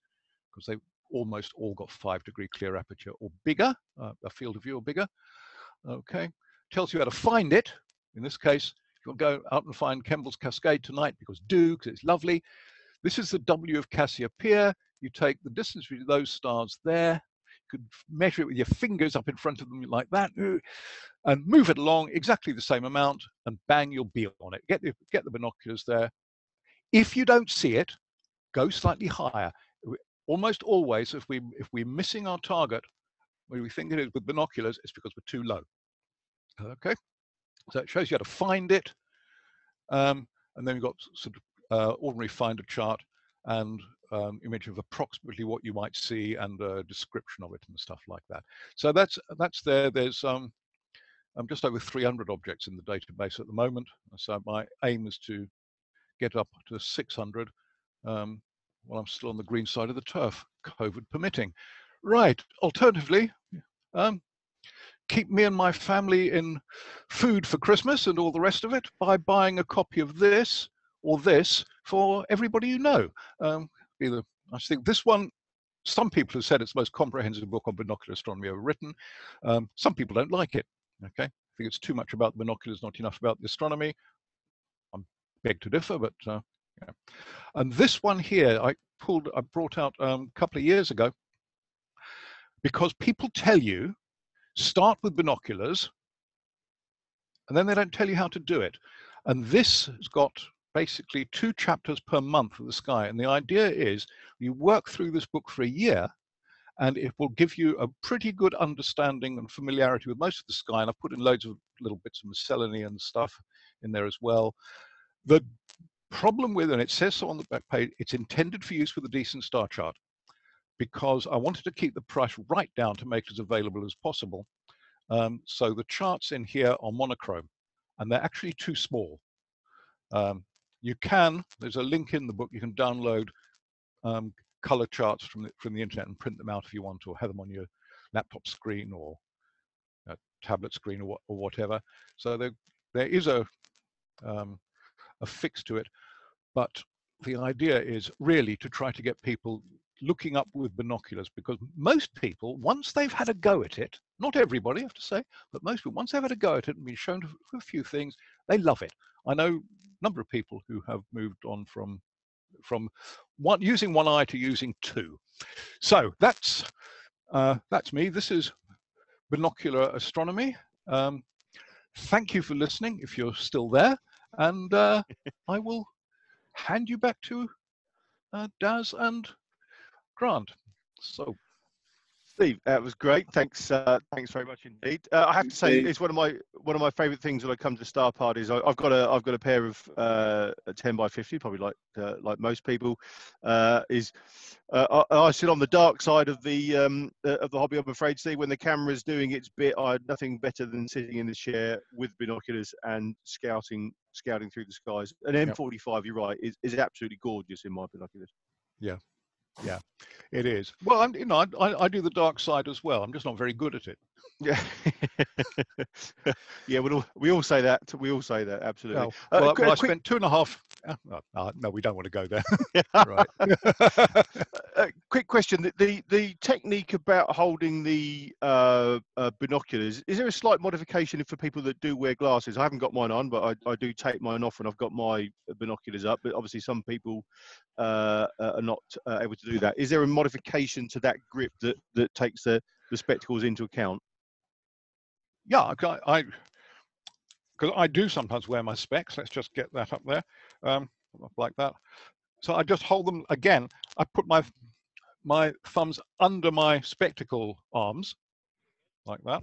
because they almost all got five degree clear aperture or bigger, uh, a field of view or bigger. Okay, tells you how to find it. In this case, you'll go out and find Kemble's Cascade tonight because do, because it's lovely. This is the W of Cassiopeia. You take the distance between those stars there, You could measure it with your fingers up in front of them like that and move it along exactly the same amount and bang, you'll be on it. Get the, get the binoculars there. If you don't see it, go slightly higher. Almost always, if, we, if we're missing our target, where we think it is with binoculars, it's because we're too low. Okay, so it shows you how to find it. Um, and then we've got sort of uh, ordinary finder chart and um, image of approximately what you might see and a description of it and stuff like that. So that's that's there. There's um, I'm just over 300 objects in the database at the moment. So my aim is to get up to 600 um, while I'm still on the green side of the turf, COVID permitting. Right. Alternatively, um, keep me and my family in food for Christmas and all the rest of it by buying a copy of this or this for everybody you know. Um, either I think this one, some people have said it's the most comprehensive book on binocular astronomy ever written. Um, some people don't like it. Okay, I think it's too much about the binoculars, not enough about the astronomy. I'm beg to differ, but uh, yeah. And this one here, I pulled, I brought out um, a couple of years ago because people tell you start with binoculars and then they don't tell you how to do it. And this has got basically two chapters per month of the sky. And the idea is you work through this book for a year and it will give you a pretty good understanding and familiarity with most of the sky. And I've put in loads of little bits of miscellany and stuff in there as well. The problem with, and it says so on the back page, it's intended for use with a decent star chart because I wanted to keep the price right down to make it as available as possible. Um, so the charts in here are monochrome and they're actually too small. Um, you can, there's a link in the book, you can download um, color charts from the, from the internet and print them out if you want, or have them on your laptop screen or tablet screen or, or whatever. So there, there is a, um, a fix to it, but the idea is really to try to get people looking up with binoculars because most people, once they've had a go at it, not everybody, I have to say, but most people, once they've had a go at it and been shown a few things, they love it. I know a number of people who have moved on from from one using one eye to using two. So that's uh, that's me. This is binocular astronomy. Um, thank you for listening if you're still there, and uh, I will hand you back to uh, Daz and Grant. So Steve, that was great. Thanks, uh, thanks very much indeed. Uh, I have to say, it's one of my one of my favourite things when I come to star parties. I, have got a I've got a pair of uh, 10 by 50, probably like uh, like most people. Uh, is uh, I, I, sit on the dark side of the um, of the hobby. I'm afraid, Steve. When the camera's doing its bit, I had nothing better than sitting in the chair with binoculars and scouting scouting through the skies. An M45, yep. you're right, is, is absolutely gorgeous in my binoculars. Yeah, yeah, it is. Well, I'm, you know, I, I do the dark side as well. I'm just not very good at it. Yeah, yeah. We all we all say that. We all say that. Absolutely. No. Uh, well, well I spent two and a half. Uh, uh, no, we don't want to go there. right. uh, quick question: the, the, the technique about holding the uh, uh, binoculars is there a slight modification for people that do wear glasses? I haven't got mine on, but I, I do take mine off when I've got my binoculars up. But obviously, some people are not able to do that. Is there a modification to that grip that that takes the the spectacles into account? Yeah, I because I do sometimes wear my specs. Let's just get that up there, um, like that. So I just hold them again. I put my my thumbs under my spectacle arms, like that,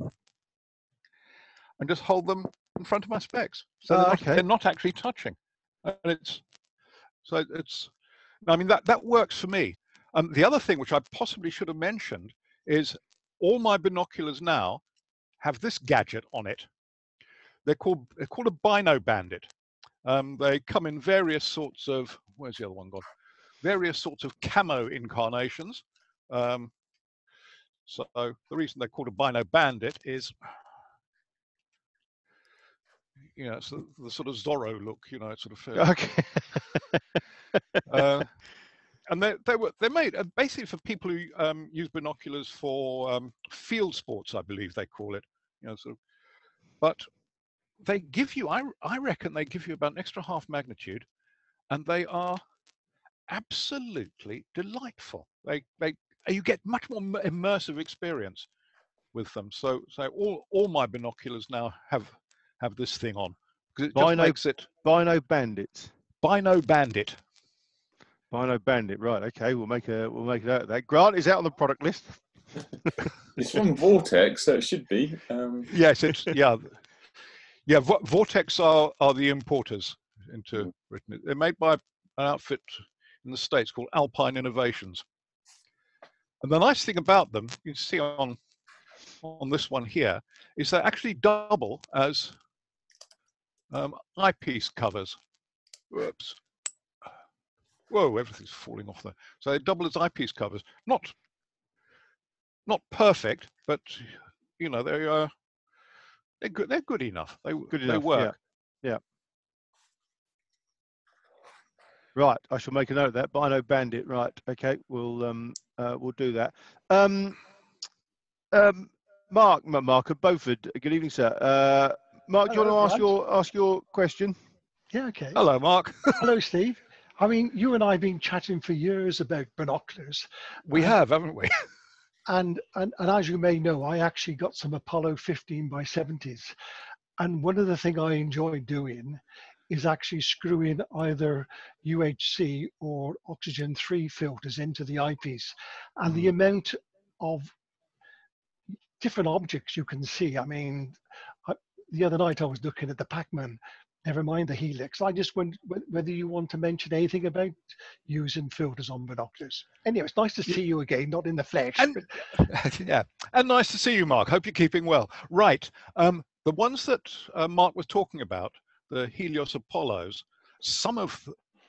and just hold them in front of my specs. So they're, not, okay. they're not actually touching, and it's so it's. I mean that that works for me. Um, the other thing which I possibly should have mentioned is all my binoculars now have this gadget on it. They're called they're called a Bino Bandit. Um, they come in various sorts of where's the other one gone? Various sorts of camo incarnations. Um, so the reason they're called a Bino Bandit is you know, it's the, the, sort of Zorro look, you know, it's sort of. Uh, okay. uh, and they they were they're made uh, basically for people who um, use binoculars for um, field sports, I believe they call it you know, sort of, but they give you, I, I reckon they give you about an extra half magnitude and they are absolutely delightful. They, they, you get much more immersive experience with them. So, so all, all my binoculars now have, have this thing on because it Bino, makes it Bino Bandit. Bino Bandit. Bino Bandit, right? Okay, we'll make a we'll make it out of that. Grant is out on the product list. it's from Vortex, so it should be. Um... Yes, it's yeah, yeah. Vortex are are the importers into hmm. Britain. They're made by an outfit in the states called Alpine Innovations. And the nice thing about them, you see on on this one here, is they actually double as um, eyepiece covers. Whoops. Whoa, everything's falling off there. So they double as eyepiece covers. Not not perfect, but you know they are they're good. They're good enough. They good they enough, work. Yeah. yeah. Right, I shall make a note of that. But I know Bandit. Right, okay, we'll um uh, we'll do that. Um, um, Mark, Mark of Beaufort. Good evening, sir. Uh, Mark, do you want to ask your ask your question? Yeah, okay. Hello, Mark. Hello, Steve. I mean, you and I have been chatting for years about binoculars. We have, haven't we? And, and, and as you may know, I actually got some Apollo 15 by 70s. And one of the things I enjoy doing is actually screwing either UHC or oxygen 3 filters into the eyepiece. And mm. the amount of different objects you can see, I mean, I, the other night I was looking at the Pac-Man never mind the helix. I just wonder whether you want to mention anything about using filters on binoculars. Anyway, it's nice to see you again, not in the flesh. And, yeah, and nice to see you, Mark. Hope you're keeping well. Right, um, the ones that uh, Mark was talking about, the Helios Apollos, some of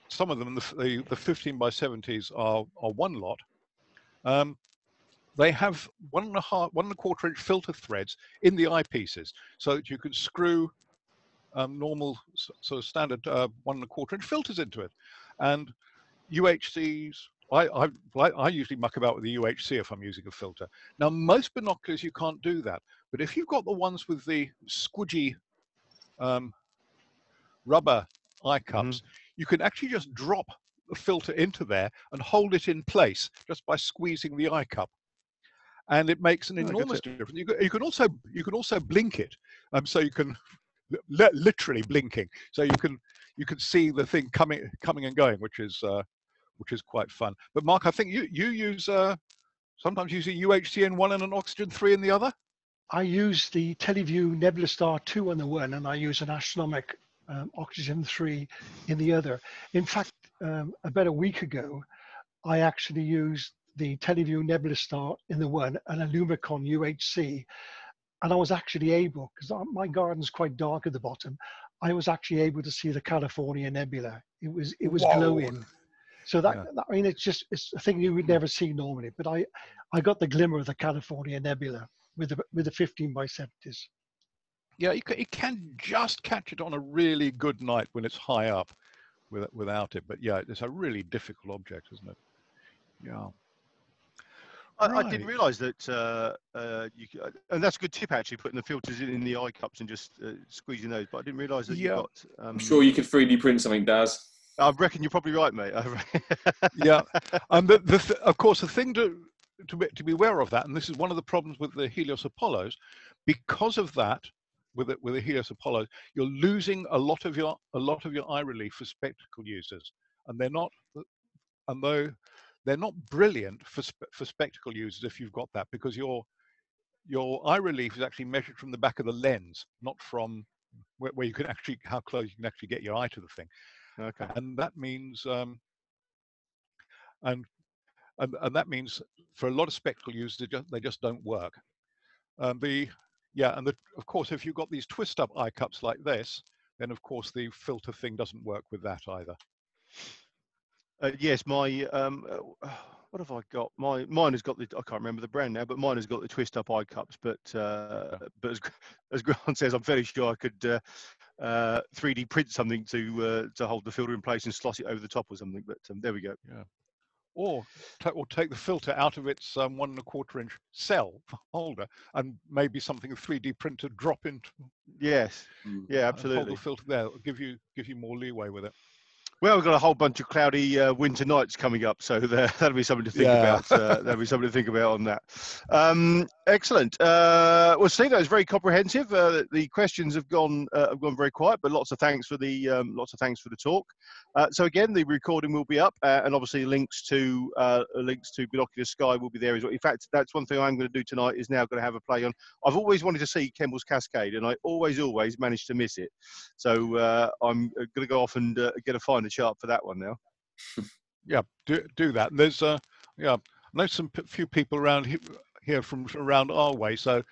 some of them, the, the, the 15 by 70s are, are one lot. Um, they have one and a half, one and a quarter inch filter threads in the eyepieces, so that you can screw um, normal, sort of standard uh, one and a quarter inch filters into it. And UHCs, I, I, I usually muck about with the UHC if I'm using a filter. Now, most binoculars you can't do that, but if you've got the ones with the squidgy um, rubber eye cups, mm-hmm. you can actually just drop the filter into there and hold it in place just by squeezing the eye cup and it makes an enormous difference. You can, you can, also you can also blink it, um, so you can literally blinking, so you can you can see the thing coming coming and going, which is uh, which is quite fun. But Mark, I think you you use uh, sometimes use a UHC in one and an oxygen three in the other. I use the Televue NebuStar 2 on the one, and I use an Astronomik um, Oxygen 3 in the other. In fact, um, about a week ago, I actually used the Televue NebuStar in the one and a Lumicon UHC. And I was actually able, because my garden's quite dark at the bottom, I was actually able to see the California Nebula. It was it was Whoa. glowing. So that, yeah. that, I mean, it's just it's a thing you would never see normally. But I I got the glimmer of the California Nebula with the with the 15 by 70s. Yeah, you can, you can just catch it on a really good night when it's high up, with, without it. But yeah, it's a really difficult object, isn't it? Yeah. I, right. I didn't realise that, uh, uh, you, uh, and that's a good tip actually, putting the filters in, in the eye cups and just uh, squeezing those. But I didn't realise that yeah. you got. Um, I'm sure you could 3D print something, Daz. I reckon you're probably right, mate. yeah, and the, the th- of course the thing to to be, to be aware of that, and this is one of the problems with the Helios Apollos, because of that, with it with the Helios Apollo, you're losing a lot of your a lot of your eye relief for spectacle users, and they're not, and though they're not brilliant for for spectacle users if you've got that because your your eye relief is actually measured from the back of the lens, not from where, where you can actually how close you can actually get your eye to the thing. Okay, and that means um, and and, and that means for a lot of spectacle users, they just, they just don't work. Um, the yeah, and the, of course, if you've got these twist up eye cups like this, then of course the filter thing doesn't work with that either. Uh, yes, my um, uh, what have I got? My mine has got the I can't remember the brand now, but mine has got the twist up eye cups. But uh, but as, as Grant says, I'm fairly sure I could uh, 3D uh, print something to uh, to hold the filter in place and slot it over the top or something. But um, there we go. Yeah or or take the filter out of its um, one and a quarter inch cell holder and maybe something a 3D printer drop into. Yes, mm. yeah, absolutely. Hold the filter there, It'll give you give you more leeway with it. Well, we've got a whole bunch of cloudy uh, winter nights coming up, so there, that'll be something to think yeah. about. Uh, that'll be something to think about on that. Um, excellent. Uh, well, Steve, that was very comprehensive. Uh, the questions have gone uh, have gone very quiet, but lots of thanks for the um, lots of thanks for the talk. Uh, so again, the recording will be up, and obviously links to links to Binocular Sky will be there as well. In fact, that's one thing I'm going to do tonight is now going to have a play on. I've always wanted to see Kemble's Cascade, and I always always manage to miss it. So I'm going to go off and get a find chart for that one now. yeah, do do that. There's uh, yeah, I know some p- few people around here from around our way. So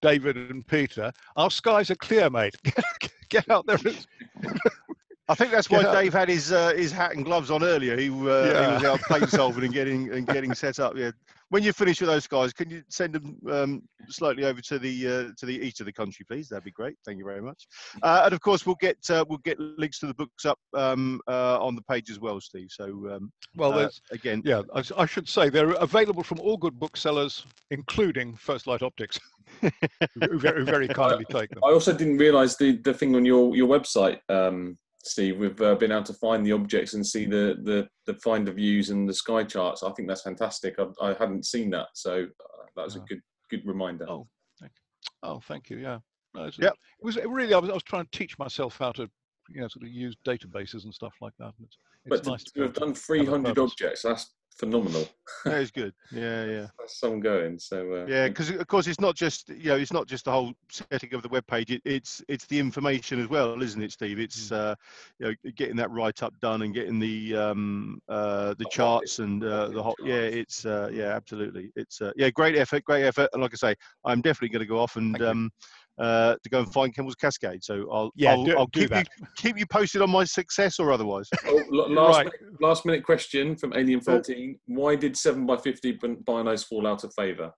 David and Peter, our skies are clear, mate. Get out there. I think that's why Dave had his uh, his hat and gloves on earlier. He, uh, yeah. he was out plate solving and getting and getting set up. Yeah, when you finish with those guys, can you send them um, slightly over to the uh, to the east of the country, please? That'd be great. Thank you very much. Uh, and of course, we'll get uh, we'll get links to the books up um, uh, on the page as well, Steve. So um, well, uh, again, yeah, I, I, should say they're available from all good booksellers, including First Light Optics, who very, very kindly take them. I also didn't realise the the thing on your your website. Um, Steve, we've uh, been able to find the objects and see the, the, the finder views and the sky charts. I think that's fantastic. I, I hadn't seen that, so uh, that was a good good reminder. Oh, thank you. Oh, thank you. Yeah. No, yeah. It was it really. I was, I was trying to teach myself how to, you know, sort of use databases and stuff like that. It's, it's but nice to, to have done 300 objects, that's phenomenal. that is good. Yeah, yeah. That's some going. So uh, yeah, because of course it's not just you know it's not just the whole setting of the web page. It, it's it's the information as well, isn't it, Steve? It's mm. uh, you know getting that write up done and getting the um, uh, the charts and uh, the whole. Yeah, it's uh, yeah, absolutely. It's uh, yeah, great effort, great effort. And like I say, I'm definitely going to go off and um, uh, to go and find Kemble's Cascade. So I'll Yeah, I'll, do- I'll do keep that. you keep you posted on my success or otherwise. Oh, last, Right. minute, last minute question from Alien 13. Why did 7x50 bin- binos fall out of favour?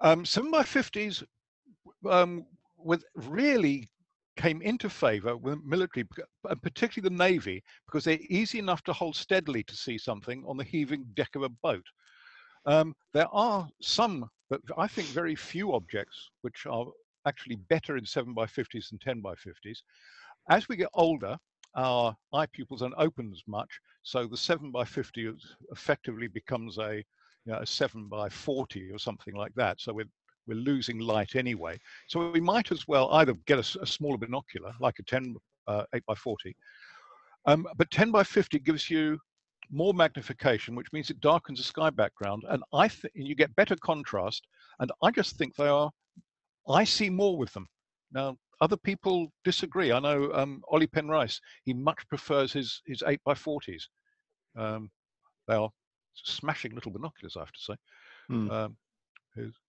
Um, some of my fifties um, with really came into favour with military, and particularly the navy, because they're easy enough to hold steadily to see something on the heaving deck of a boat. Um, there are some, but I think very few objects which are actually better in seven by fifties than ten by fifties. As we get older, our eye pupils don't open as much, so the seven by fifty is- effectively becomes a you know, a seven by 40 or something like that. So we're, we're losing light anyway. So we might as well either get a smaller binocular, like a 10, uh, 8 by 40. Um, but 10 by 50 gives you more magnification, which means it darkens the sky background. And I think you get better contrast. And I just think they are, I see more with them. Now, other people disagree. I know um, Ollie Penrice, he much prefers his, his 8 by 40s. Um, they are smashing little binoculars, I have to say. Hmm. Um,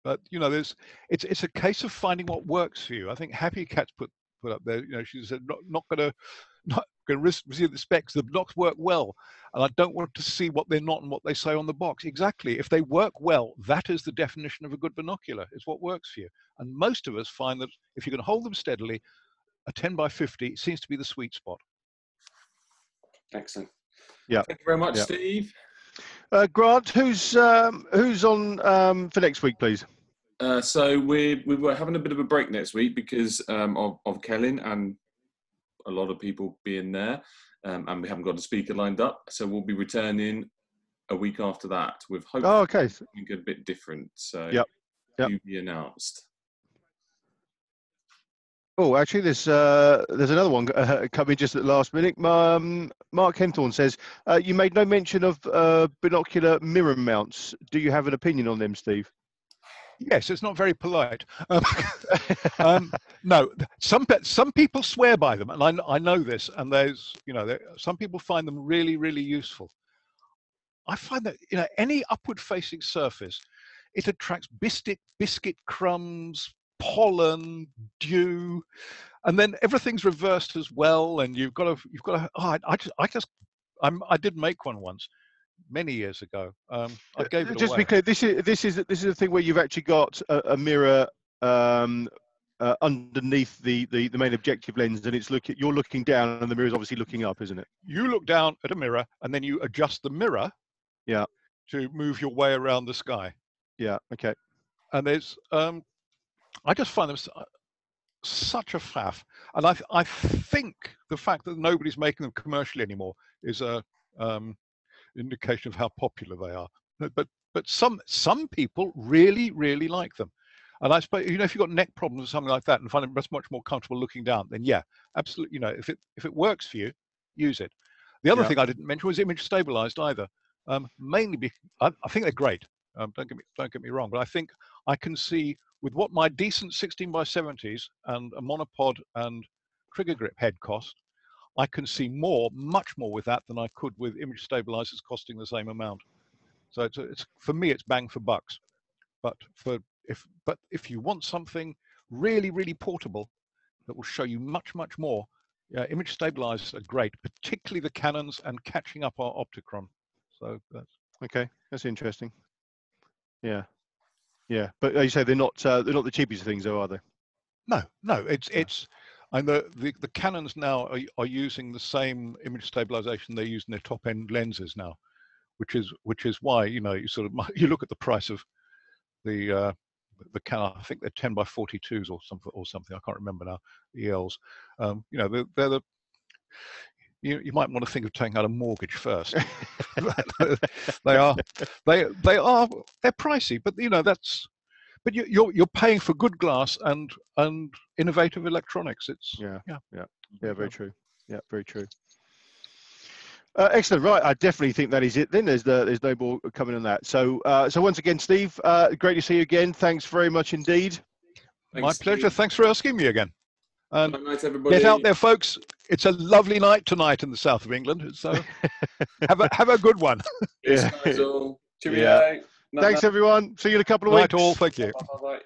but you know, there's it's it's a case of finding what works for you. I think Happy Cat's put put up there. You know, she said not not going to not going to receive the specs. The blocks work well, and I don't want to see what they're not and what they say on the box. Exactly. If they work well, that is the definition of a good binocular. Is what works for you. And most of us find that if you can hold them steadily, a 10 by 50 seems to be the sweet spot. Excellent. Yeah. Thank you very much, Yeah. Steve. Uh, Grant, who's um, who's on um, for next week, please? Uh, so we we were having a bit of a break next week because um, of, of Kelling and a lot of people being there, um, and we haven't got a speaker lined up. So we'll be returning a week after that with hopefully Oh, okay. something a bit different. So Yep, yep. to be announced. Oh, actually, there's uh, there's another one uh, coming just at the last minute. Um, Mark Henthorne says uh, you made no mention of uh, binocular mirror mounts. Do you have an opinion on them, Steve? Yes, it's not very polite. Um, um, no, some some people swear by them, and I, I know this. And there's you know there, some people find them really really useful. I find that you know any upward facing surface, it attracts biscuit biscuit crumbs, pollen, dew, and then everything's reversed as well. And you've got to you've got to. Oh, I, I just I just I'm, I did make one once many years ago. Um, I gave it Just away. be clear, this is this is this is a thing where you've actually got a, a mirror um, uh, underneath the, the the main objective lens, and it's looking you're looking down, and the mirror is obviously looking up, isn't it? you look down at a mirror and then you adjust the mirror Yeah. to move your way around the sky Yeah. Okay. and there's um i just find them uh, such a faff and i th- i think the fact that nobody's making them commercially anymore is a um indication of how popular they are. But but, some some people really really like them. And i suppose you know if you've got neck problems or something like that and find it much much more comfortable looking down then yeah absolutely you know if it if it works for you use it. The other Yeah. thing i didn't mention was image stabilized either. Um mainly be, I, I think they're great. Um, don't get me don't get me wrong but i think i can see with what my decent 16 by 70s and a monopod and trigger grip head cost i can see more much more with that than i could with image stabilizers costing the same amount so it's, it's for me it's bang for bucks but for if but if you want something really really portable that will show you much much more yeah, image stabilizers are great particularly the Canons and catching up our Opticron so that's Okay. That's interesting. Yeah. Yeah. But as you say, they're not uh, they're not the cheapest things, though, are they? No, no, it's Yeah. it's and the, the the Canons now are, are using the same image stabilization they use in their top end lenses now, which is which is why you know you sort of you look at the price of the uh, the Canon. I think they're 10 by 42s or something or something. I can't remember now. ELs. Um, you know they're, they're the you, you might want to think of taking out a mortgage first. they are they they are they're pricey, but you know that's but you, you're you're paying for good glass and and innovative electronics. It's Yeah. yeah Yeah. Yeah. Very true. Yeah. Very true. Uh, excellent. Right. I definitely think that is it. Then there's the, there's no more coming on that. So uh, so once again, Steve, uh, great to see you again. Thanks very much indeed. my pleasure. Steve. Thanks for asking me again. And Good night, everybody. get out there, folks. It's a lovely night tonight in the south of England. So have a have a good one. Cheers, Yeah. guys all. Cheerio. Yeah. Night, Thanks night. everyone. See you in a couple of Night weeks. all. Thank you. Bye-bye.